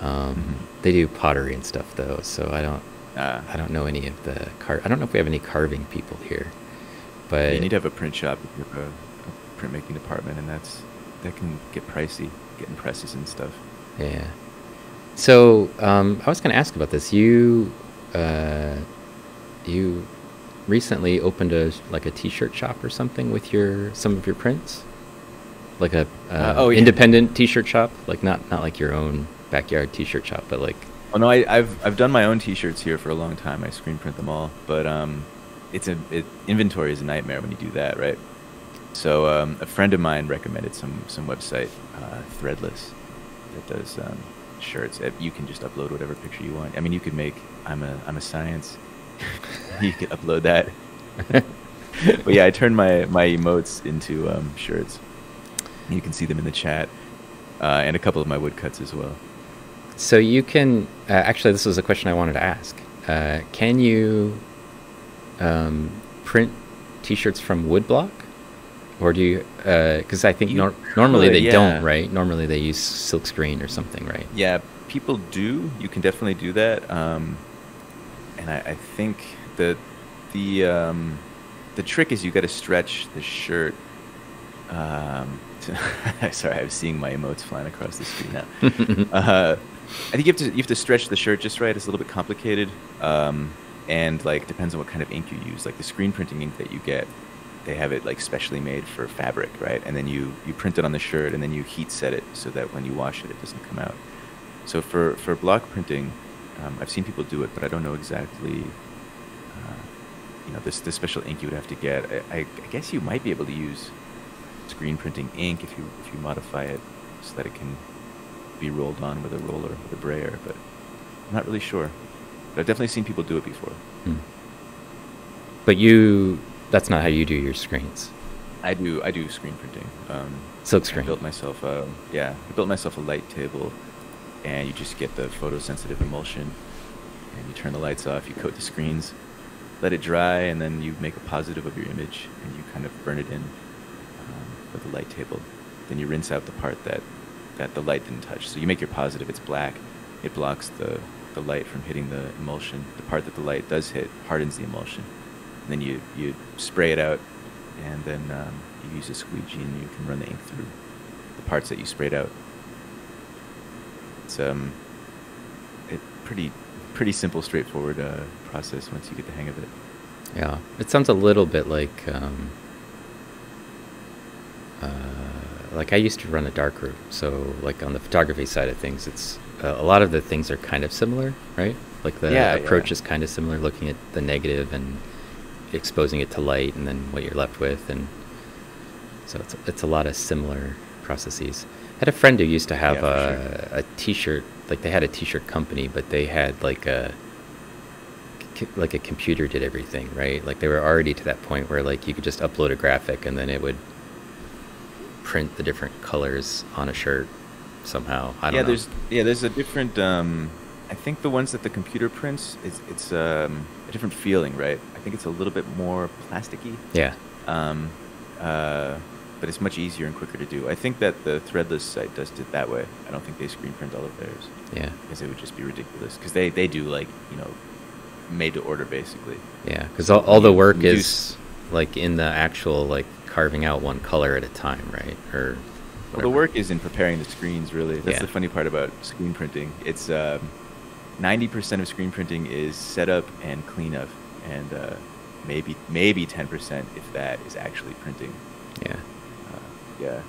Um, Mhm. They do pottery and stuff though, so I don't. Uh, I don't know any of the car. I don't know if we have any carving people here, but you need to have a print shop if you have a, a printmaking department, and that's that can get pricey, getting presses and stuff. yeah. So um, I was going to ask about this. You, uh, you recently opened a like a T-shirt shop or something with your some of your prints, like a uh, oh, yeah. independent T-shirt shop, like not not like your own backyard T-shirt shop, but like Oh no, I, I've I've done my own T-shirts here for a long time. I screen print them all, but um, it's a it, inventory is a nightmare when you do that, right? So um, a friend of mine recommended some some website, uh, Threadless, that does um, shirts. You can just upload whatever picture you want. I mean, you could make I'm a I'm a science. you could upload that. but yeah, I turned my my emotes into um, shirts. You can see them in the chat, uh, and a couple of my woodcuts as well. So you can uh, actually. This was a question I wanted to ask. Uh, can you um, print T-shirts from woodblock, or do you? Because I think You nor- normally they yeah. don't, right? Normally they use silkscreen or something, right? Yeah, people do. You can definitely do that. Um, and I, I think the the um, the trick is you got to stretch the shirt. Um, sorry, I was seeing my emotes flying across the screen now. uh, I think you have to you have to stretch the shirt just right. It's a little bit complicated, um, and like depends on what kind of ink you use. Like the screen printing ink that you get, they have it like specially made for fabric, right? And then you you print it on the shirt, and then you heat set it so that when you wash it, it doesn't come out. So for for block printing, um, I've seen people do it, but I don't know exactly. Uh, you know, this this special ink you would have to get. I, I, I guess you might be able to use screen printing ink if you if you modify it so that it can be rolled on with a roller with a brayer, but I'm not really sure. But I've definitely seen people do it before. Hmm. But you, that's not how you do your screens. I do I do screen printing. Um, Silk I screen. built myself a yeah. I built myself a light table, and you just get the photosensitive emulsion, and you turn the lights off. You coat the screens, let it dry, and then you make a positive of your image, and you kind of burn it in with a light table. Then you rinse out the part that that the light didn't touch. So you make your positive. It's black. It blocks the the light from hitting the emulsion. The part that the light does hit hardens the emulsion. And then you you spray it out, and then um, you use a squeegee and you can run the ink through the parts that you sprayed out. It's um, it pretty pretty simple, straightforward uh, process once you get the hang of it. Yeah, it sounds a little bit like um, like I used to run a darkroom, so like on the photography side of things, it's uh, a lot of the things are kind of similar, right? Like the Yeah, approach yeah. is kind of similar, looking at the negative and exposing it to light, and then what you're left with, and so it's it's a lot of similar processes. I had a friend who used to have Yeah, a, a T-shirt, like they had a T-shirt company, but they had like a like a computer did everything, right? Like they were already to that point where like you could just upload a graphic and then it would print the different colors on a shirt somehow. I don't yeah, know. there's yeah, there's a different. Um, I think the ones that the computer prints, it's it's um, a different feeling, right? I think it's a little bit more plasticky. yeah, um, uh, but it's much easier and quicker to do. I think that the Threadless site does it that way. I don't think they screen print all of theirs yeah, because it would just be ridiculous. Because they, they do like you know, made to order basically. yeah. Because all, all the work you is like in the actual like carving out one color at a time, right? Or Well, the work is in preparing the screens. Really, that's Yeah. the funny part about screen printing. It's ninety percent of screen printing is setup and cleanup, and uh, maybe maybe ten percent, if that, is actually printing. Yeah, Uh, yeah.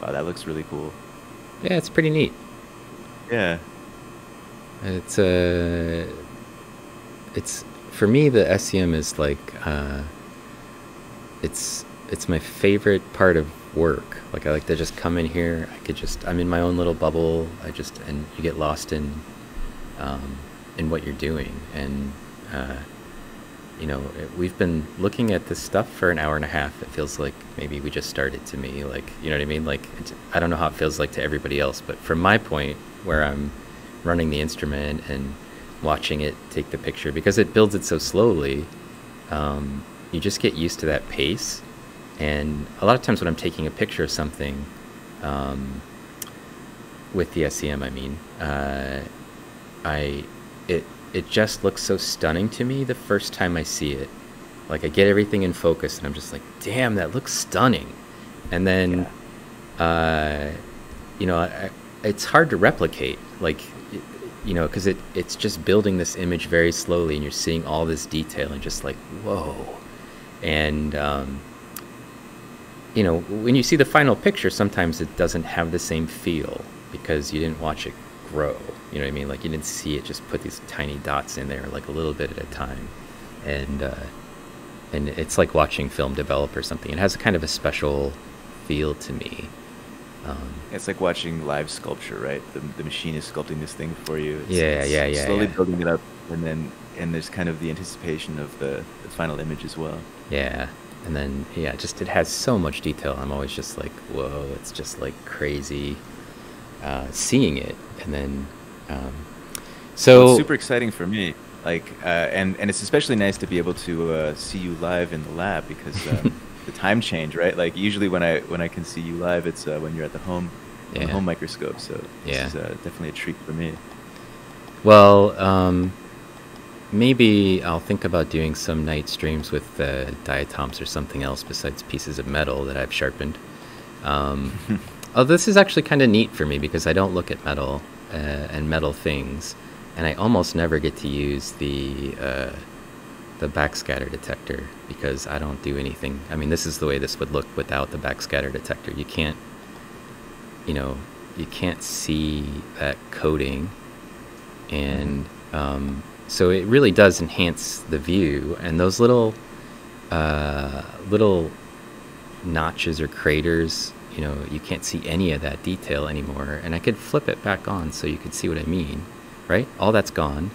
Wow, that looks really cool. yeah. It's pretty neat. Yeah. It's uh, it's for me the SEM is like uh, it's it's my favorite part of work. Like I like to just come in here. I could just I'm in my own little bubble. I just and you get lost in um, in what you're doing and uh, you know it, we've been looking at this stuff for an hour and a half. It feels like maybe we just started to me. Like you know what I mean. Like I don't know how it feels like to everybody else, but from my point where I'm running the instrument and watching it take the picture because it builds it so slowly um, you just get used to that pace. And a lot of times when i'm taking a picture of something um, with the sem i mean uh, i it it just looks so stunning to me the first time i see it. Like i get everything in focus and i'm just like damn that looks stunning. And then uh, you know, I, it's hard to replicate. Like, you know, because it it's just building this image very slowly, and you're seeing all this detail, and just like whoa, and um, you know, when you see the final picture, sometimes it doesn't have the same feel because you didn't watch it grow. You know what I mean? Like you didn't see it just put these tiny dots in there, like a little bit at a time, and uh, and it's like watching film develop or something. It has a kind of a special feel to me. Um, It's like watching live sculpture, right? The, the machine is sculpting this thing for you. It's, Yeah, it's yeah, yeah, Slowly yeah. building it up, and then and there's kind of the anticipation of the, the final image as well. yeah, and then yeah, just it has so much detail. I'm always just like, whoa, it's just like crazy uh, seeing it, and then um, so Well, super exciting for me. Like, uh, and and it's especially nice to be able to uh, see you live in the lab because um, the time change, right? Like usually when I when I can see you live, it's uh, when you're at the home Yeah. the home microscope. So Yeah. this is uh, definitely a treat for me. Well, um, maybe I'll think about doing some night streams with uh, diatoms or something else besides pieces of metal that I've sharpened. Um, oh, this is actually kind of neat for me because I don't look at metal uh, and metal things, and I almost never get to use the uh, the backscatter detector because I don't do anything. I mean, this is the way this would look without the backscatter detector. You can't, you know, you can't see that coating and um, so it really does enhance the view. And those little uh, little notches or craters you know you can't see any of that detail anymore. And i could flip it back on so you could see what i mean right? All that's gone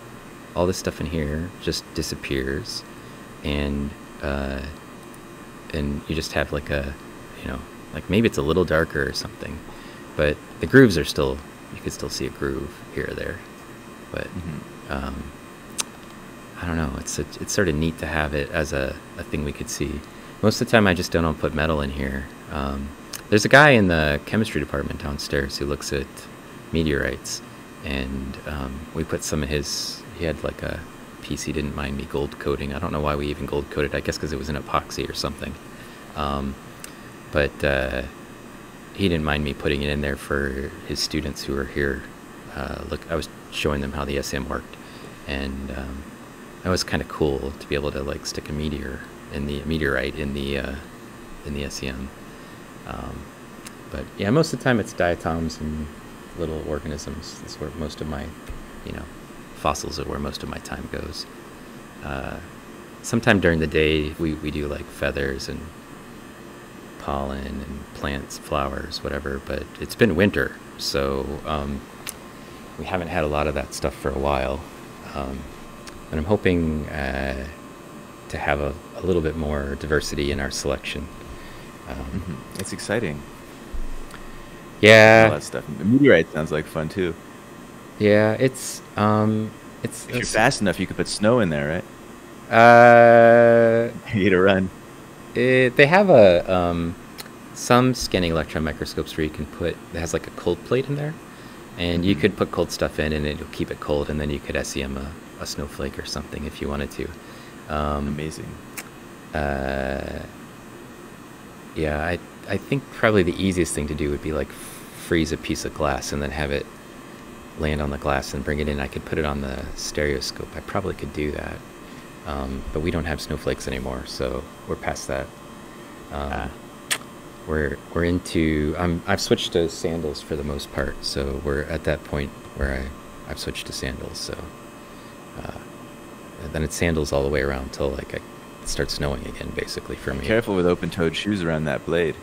all this stuff in here just disappears and uh, and you just have like a you know like maybe it's a little darker or something but the grooves are still you could still see a groove here or there but Mhm. um, I don't know. It's a, it's sort of neat to have it as a, a thing we could see. Most of the time, I just don't put metal in here. Um, there's a guy in the chemistry department downstairs who looks at meteorites, and um, we put some of his. He had like a piece he didn't mind me gold coating. I don't know why we even gold coated. I guess because it was an epoxy or something. Um, but uh, he didn't mind me putting it in there for his students who were here. Uh, look, I was showing them how the SEM worked, and um, that was kind of cool to be able to like stick a meteor in the meteorite in the uh, in the SEM. Um, but yeah, most of the time it's diatoms and little organisms. That's where most of my, you know, fossils are where most of my time goes. Uh, sometime during the day we, we do like feathers and pollen and plants, flowers, whatever. But it's been winter, so um, we haven't had a lot of that stuff for a while. Um, but I'm hoping uh, to have a, a little bit more diversity in our selection. Um, Mhm. It's exciting. all yeah, that stuff. Meteorite sounds like fun too. Yeah, it's um, it's, If you're fast enough, you could put snow in there, right? uh, You need to run. It, they have a um, some scanning electron microscopes where you can put it has like a cold plate in there, and you Mhm. could put cold stuff in and it'll keep it cold, and then you could SEM a, a snowflake or something if you wanted to. Um, Amazing. uh, yeah, I I think probably the easiest thing to do would be like freeze a piece of glass and then have it land on the glass and bring it in. I could put it on the stereoscope. I probably could do that, um, but we don't have snowflakes anymore, so we're past that. Um, Ah. We're we're into. I'm I've switched to sandals for the most part, so we're at that point where I I've switched to sandals. So uh, and then it's sandals all the way around till like I, it starts snowing again, basically for me. Careful with open-toed shoes around that blade.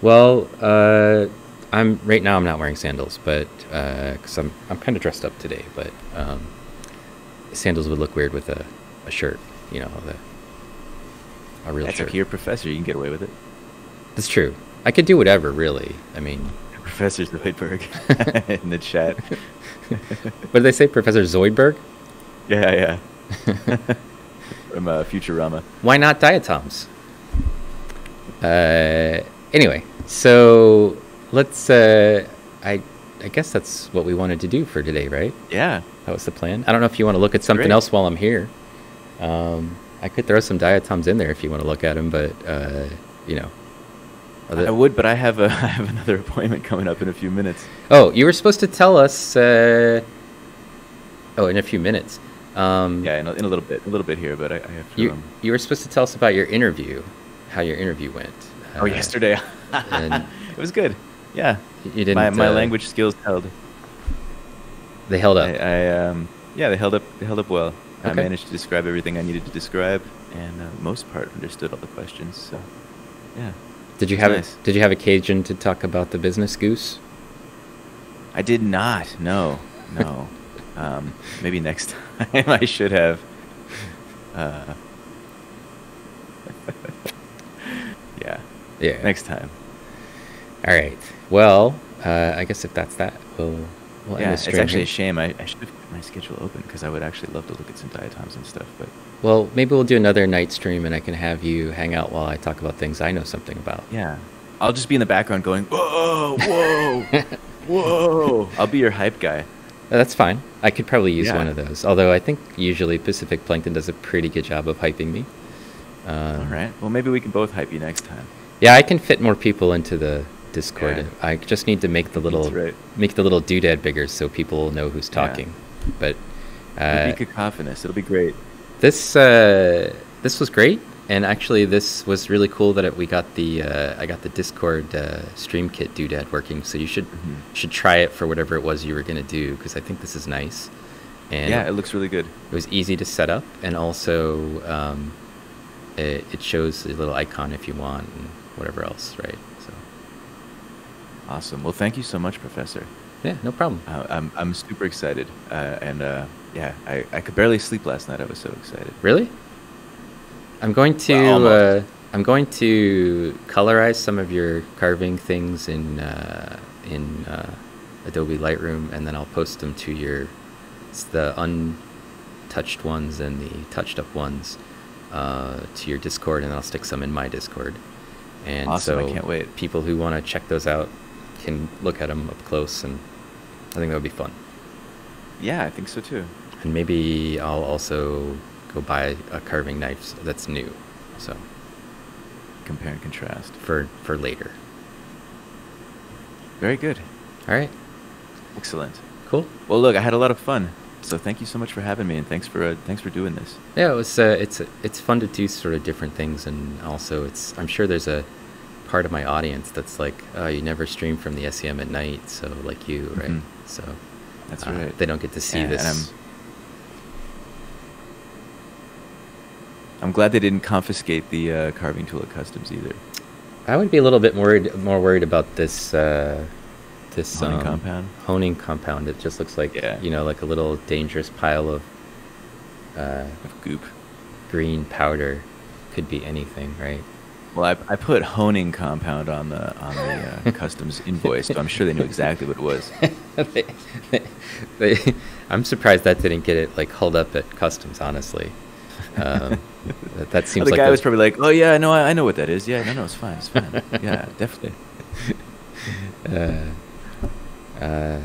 Well, uh, I'm right now. I'm not wearing sandals, but because I'm I'm kind of dressed up today. But um, sandals would look weird with a, a shirt, you know, the, a real That's shirt. okay. You're a professor. You can get away with it. That's true. I could do whatever, really. I mean, Professor Zoidberg in the chat. what did they say, Professor Zoidberg? yeah, yeah. From uh, Futurama. Why not diatoms? Uh, anyway, so let's. Uh, I I guess that's what we wanted to do for today, right? Yeah. That was the plan. I don't know if you want to look at something Great. else while I'm here. Um, I could throw some diatoms in there if you want to look at them, but uh, you know. I would, but I have a I have another appointment coming up in a few minutes. oh, you were supposed to tell us. Uh, oh, in a few minutes. Um, Yeah, in a, in a little bit, a little bit here, but I, I have to. You um, you were supposed to tell us about your interview, how your interview went. oh, Uh, yesterday. and- it was good. Yeah. You didn't. my my uh, language skills held. They held up. I, I um yeah they held up they held up well. I managed to describe everything I needed to describe, and uh, most part understood all the questions. So yeah, did you have nice. Did you have occasion to talk about the business goose? I did not. No, no. um, maybe next time I should have. Uh, Yeah. Next time. All right. Well, uh, I guess if that's that, we'll we'll end Yeah, it's actually a shame. I, I should have kept my schedule open because I would actually love to look at some diatoms and stuff. But Well, maybe we'll do another night stream, and I can have you hang out while I talk about things I know something about. yeah, I'll just be in the background going, whoa, whoa, whoa. I'll be your hype guy. Uh, That's fine. I could probably use Yeah. one of those. Although I think usually Pacific Plankton does a pretty good job of hyping me. Um, All right. Well, maybe we can both hype you next time. Yeah, I can fit more people into the Discord. Yeah. I just need to make the little right. make the little doodad bigger so people know who's talking. Yeah. But It'll uh, be cacophonous. It'll be great. this uh, this was great, and actually this was really cool that it, we got the uh, I got the Discord uh, stream kit doodad working. So you should Mhm. should try it for whatever it was you were gonna do because I think this is nice. And yeah, it looks really good. it was easy to set up, and also um, it, it shows a little icon if you want, and whatever else, right? So Awesome. Well, thank you so much, Professor. yeah, no problem. Uh, I'm I'm super excited, uh, and uh, yeah, I, I could barely sleep last night. I was so excited. Really? I'm going to Well, uh. I'm going to colorize some of your carving things in uh, in uh, Adobe Lightroom, and then I'll post them to your it's the untouched ones and the touched up ones uh, to your Discord, and I'll stick some in my Discord. And Awesome, I can't wait. people who want to check those out can look at them up close, and I think that would be fun. Yeah, I think so too. And maybe I'll also go buy a carving knife that's new. So Compare and contrast. for for later. Very good. All right. Excellent. Cool. Well, look, I had a lot of fun. So thank you so much for having me, and thanks for uh, thanks for doing this. Yeah, it was. Uh, it's it's fun to do sort of different things, and also it's. I'm sure there's a part of my audience that's like, oh, you never stream from the SEM at night, so like you, right? Mhm. So That's uh, right. They don't get to see Yeah, and this. I'm- I'm glad they didn't confiscate the uh, carving tool at customs either. I would be a little bit worried, more worried about this. Uh, this Honing um, compound? Honing compound. It just looks like Yeah. you know, like a little dangerous pile of uh, Of goop. green powder. Could be anything, right? Well, I, I put honing compound on the on the uh, customs invoice, so I'm sure they knew exactly what it was. they, they, they- I'm surprised that didn't get it like held up at customs. Honestly, um, that, that seems the like guy was probably like, "Oh yeah, no, I, I know what that is. Yeah, no, no, it's fine, it's fine. yeah, definitely." uh, uh,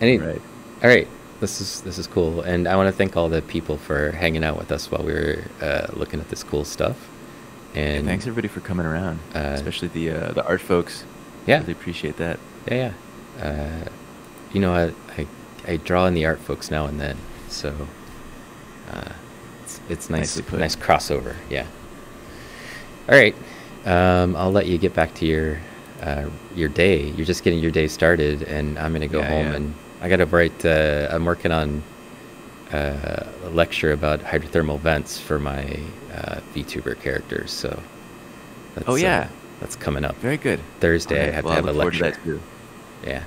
any, Right. All right, this is this is cool, and I want to thank all the people for hanging out with us while we were uh, looking at this cool stuff. And thanks everybody for coming around, uh, especially the uh, the art folks. Yeah. really appreciate that. Yeah, yeah. Uh, you know, I, I I draw in the art folks now and then, so uh, it's it's nice put. nice crossover. Yeah. All right, um, I'll let you get back to your uh, your day. You're just getting your day started, and I'm gonna go Yeah, home yeah. and I gotta write. Uh, I'm working on uh, a lecture about hydrothermal vents for my uh, VTuber characters. So. That's, Oh, yeah. uh, that's coming up Very good. Thursday. I have well, to have I a look forward to lecture. Yeah.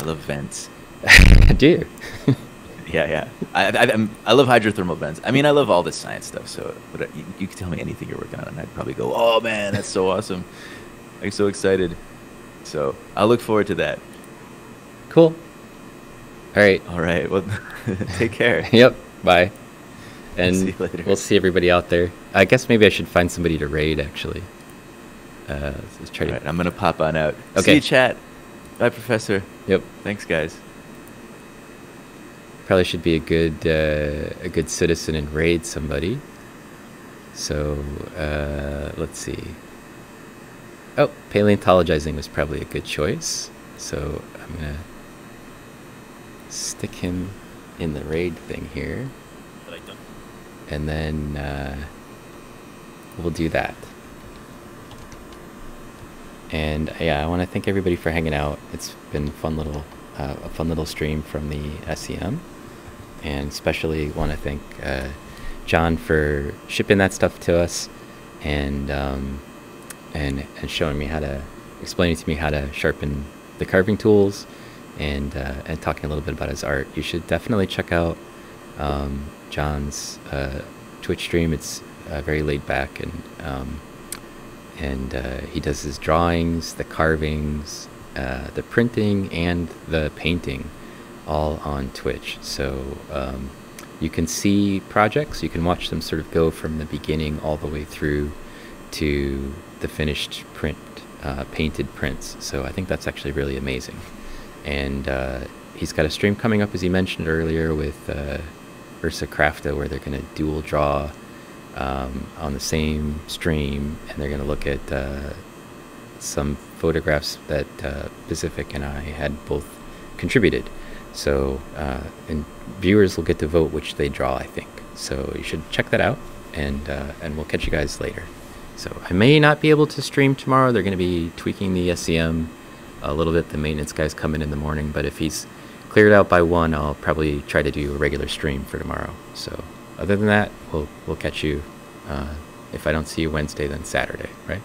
I love vents. Do you? Yeah, yeah. I, I, I'm, I love hydrothermal vents. I mean, I love all this science stuff. So, but uh, you, you can tell me anything you're working on, and I'd probably go, "Oh man, that's so awesome! I'm so excited." So, I'll look forward to that. cool. All right. All right. Well, take care. Yep. Bye. And See we'll see everybody out there. I guess maybe I should find somebody to raid actually. Uh, let's try All to. right, I'm gonna pop on out. Okay. See you, chat. Bye, Professor. Yep. Thanks, guys. Probably should be a good uh, a good citizen and raid somebody. So uh, let's see. Oh, paleontologizing was probably a good choice. So I'm gonna stick him in the raid thing here, and then uh, we'll do that. And yeah, I want to thank everybody for hanging out. It's been fun little uh, a fun little stream from the SEM, and especially want to thank uh, John for shipping that stuff to us, and um, and and showing me how to explaining to me how to sharpen the carving tools, and uh, and talking a little bit about his art. You should definitely check out um, John's uh, Twitch stream. It's uh, very laid back and um, and uh, he does his drawings, the carvings, uh, the printing, and the painting, all on Twitch. So um, you can see projects. You can watch them sort of go from the beginning all the way through to the finished print, uh, painted prints. So I think that's actually really amazing. And uh, he's got a stream coming up, as he mentioned earlier, with Ursa Crafta, where they're going to dual draw um, on the same stream, and they're going to look at uh, some photographs that uh, Pacific and I had both contributed. So, uh, and viewers will get to vote which they draw, I think. So you should check that out, and uh, and we'll catch you guys later. So I may not be able to stream tomorrow. They're going to be tweaking the SEM a little bit. The maintenance guys come in in the morning, but if he's cleared out by one, I'll probably try to do a regular stream for tomorrow. So other than that, we'll we'll catch you. Uh, if I don't see you Wednesday, then Saturday, right?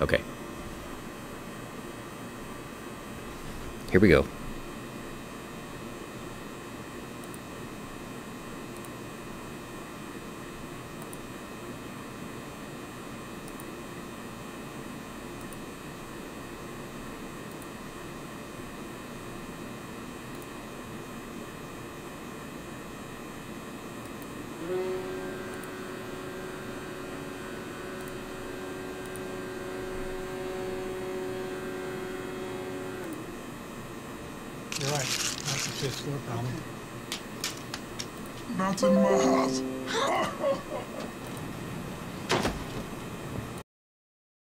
Okay. Here we go.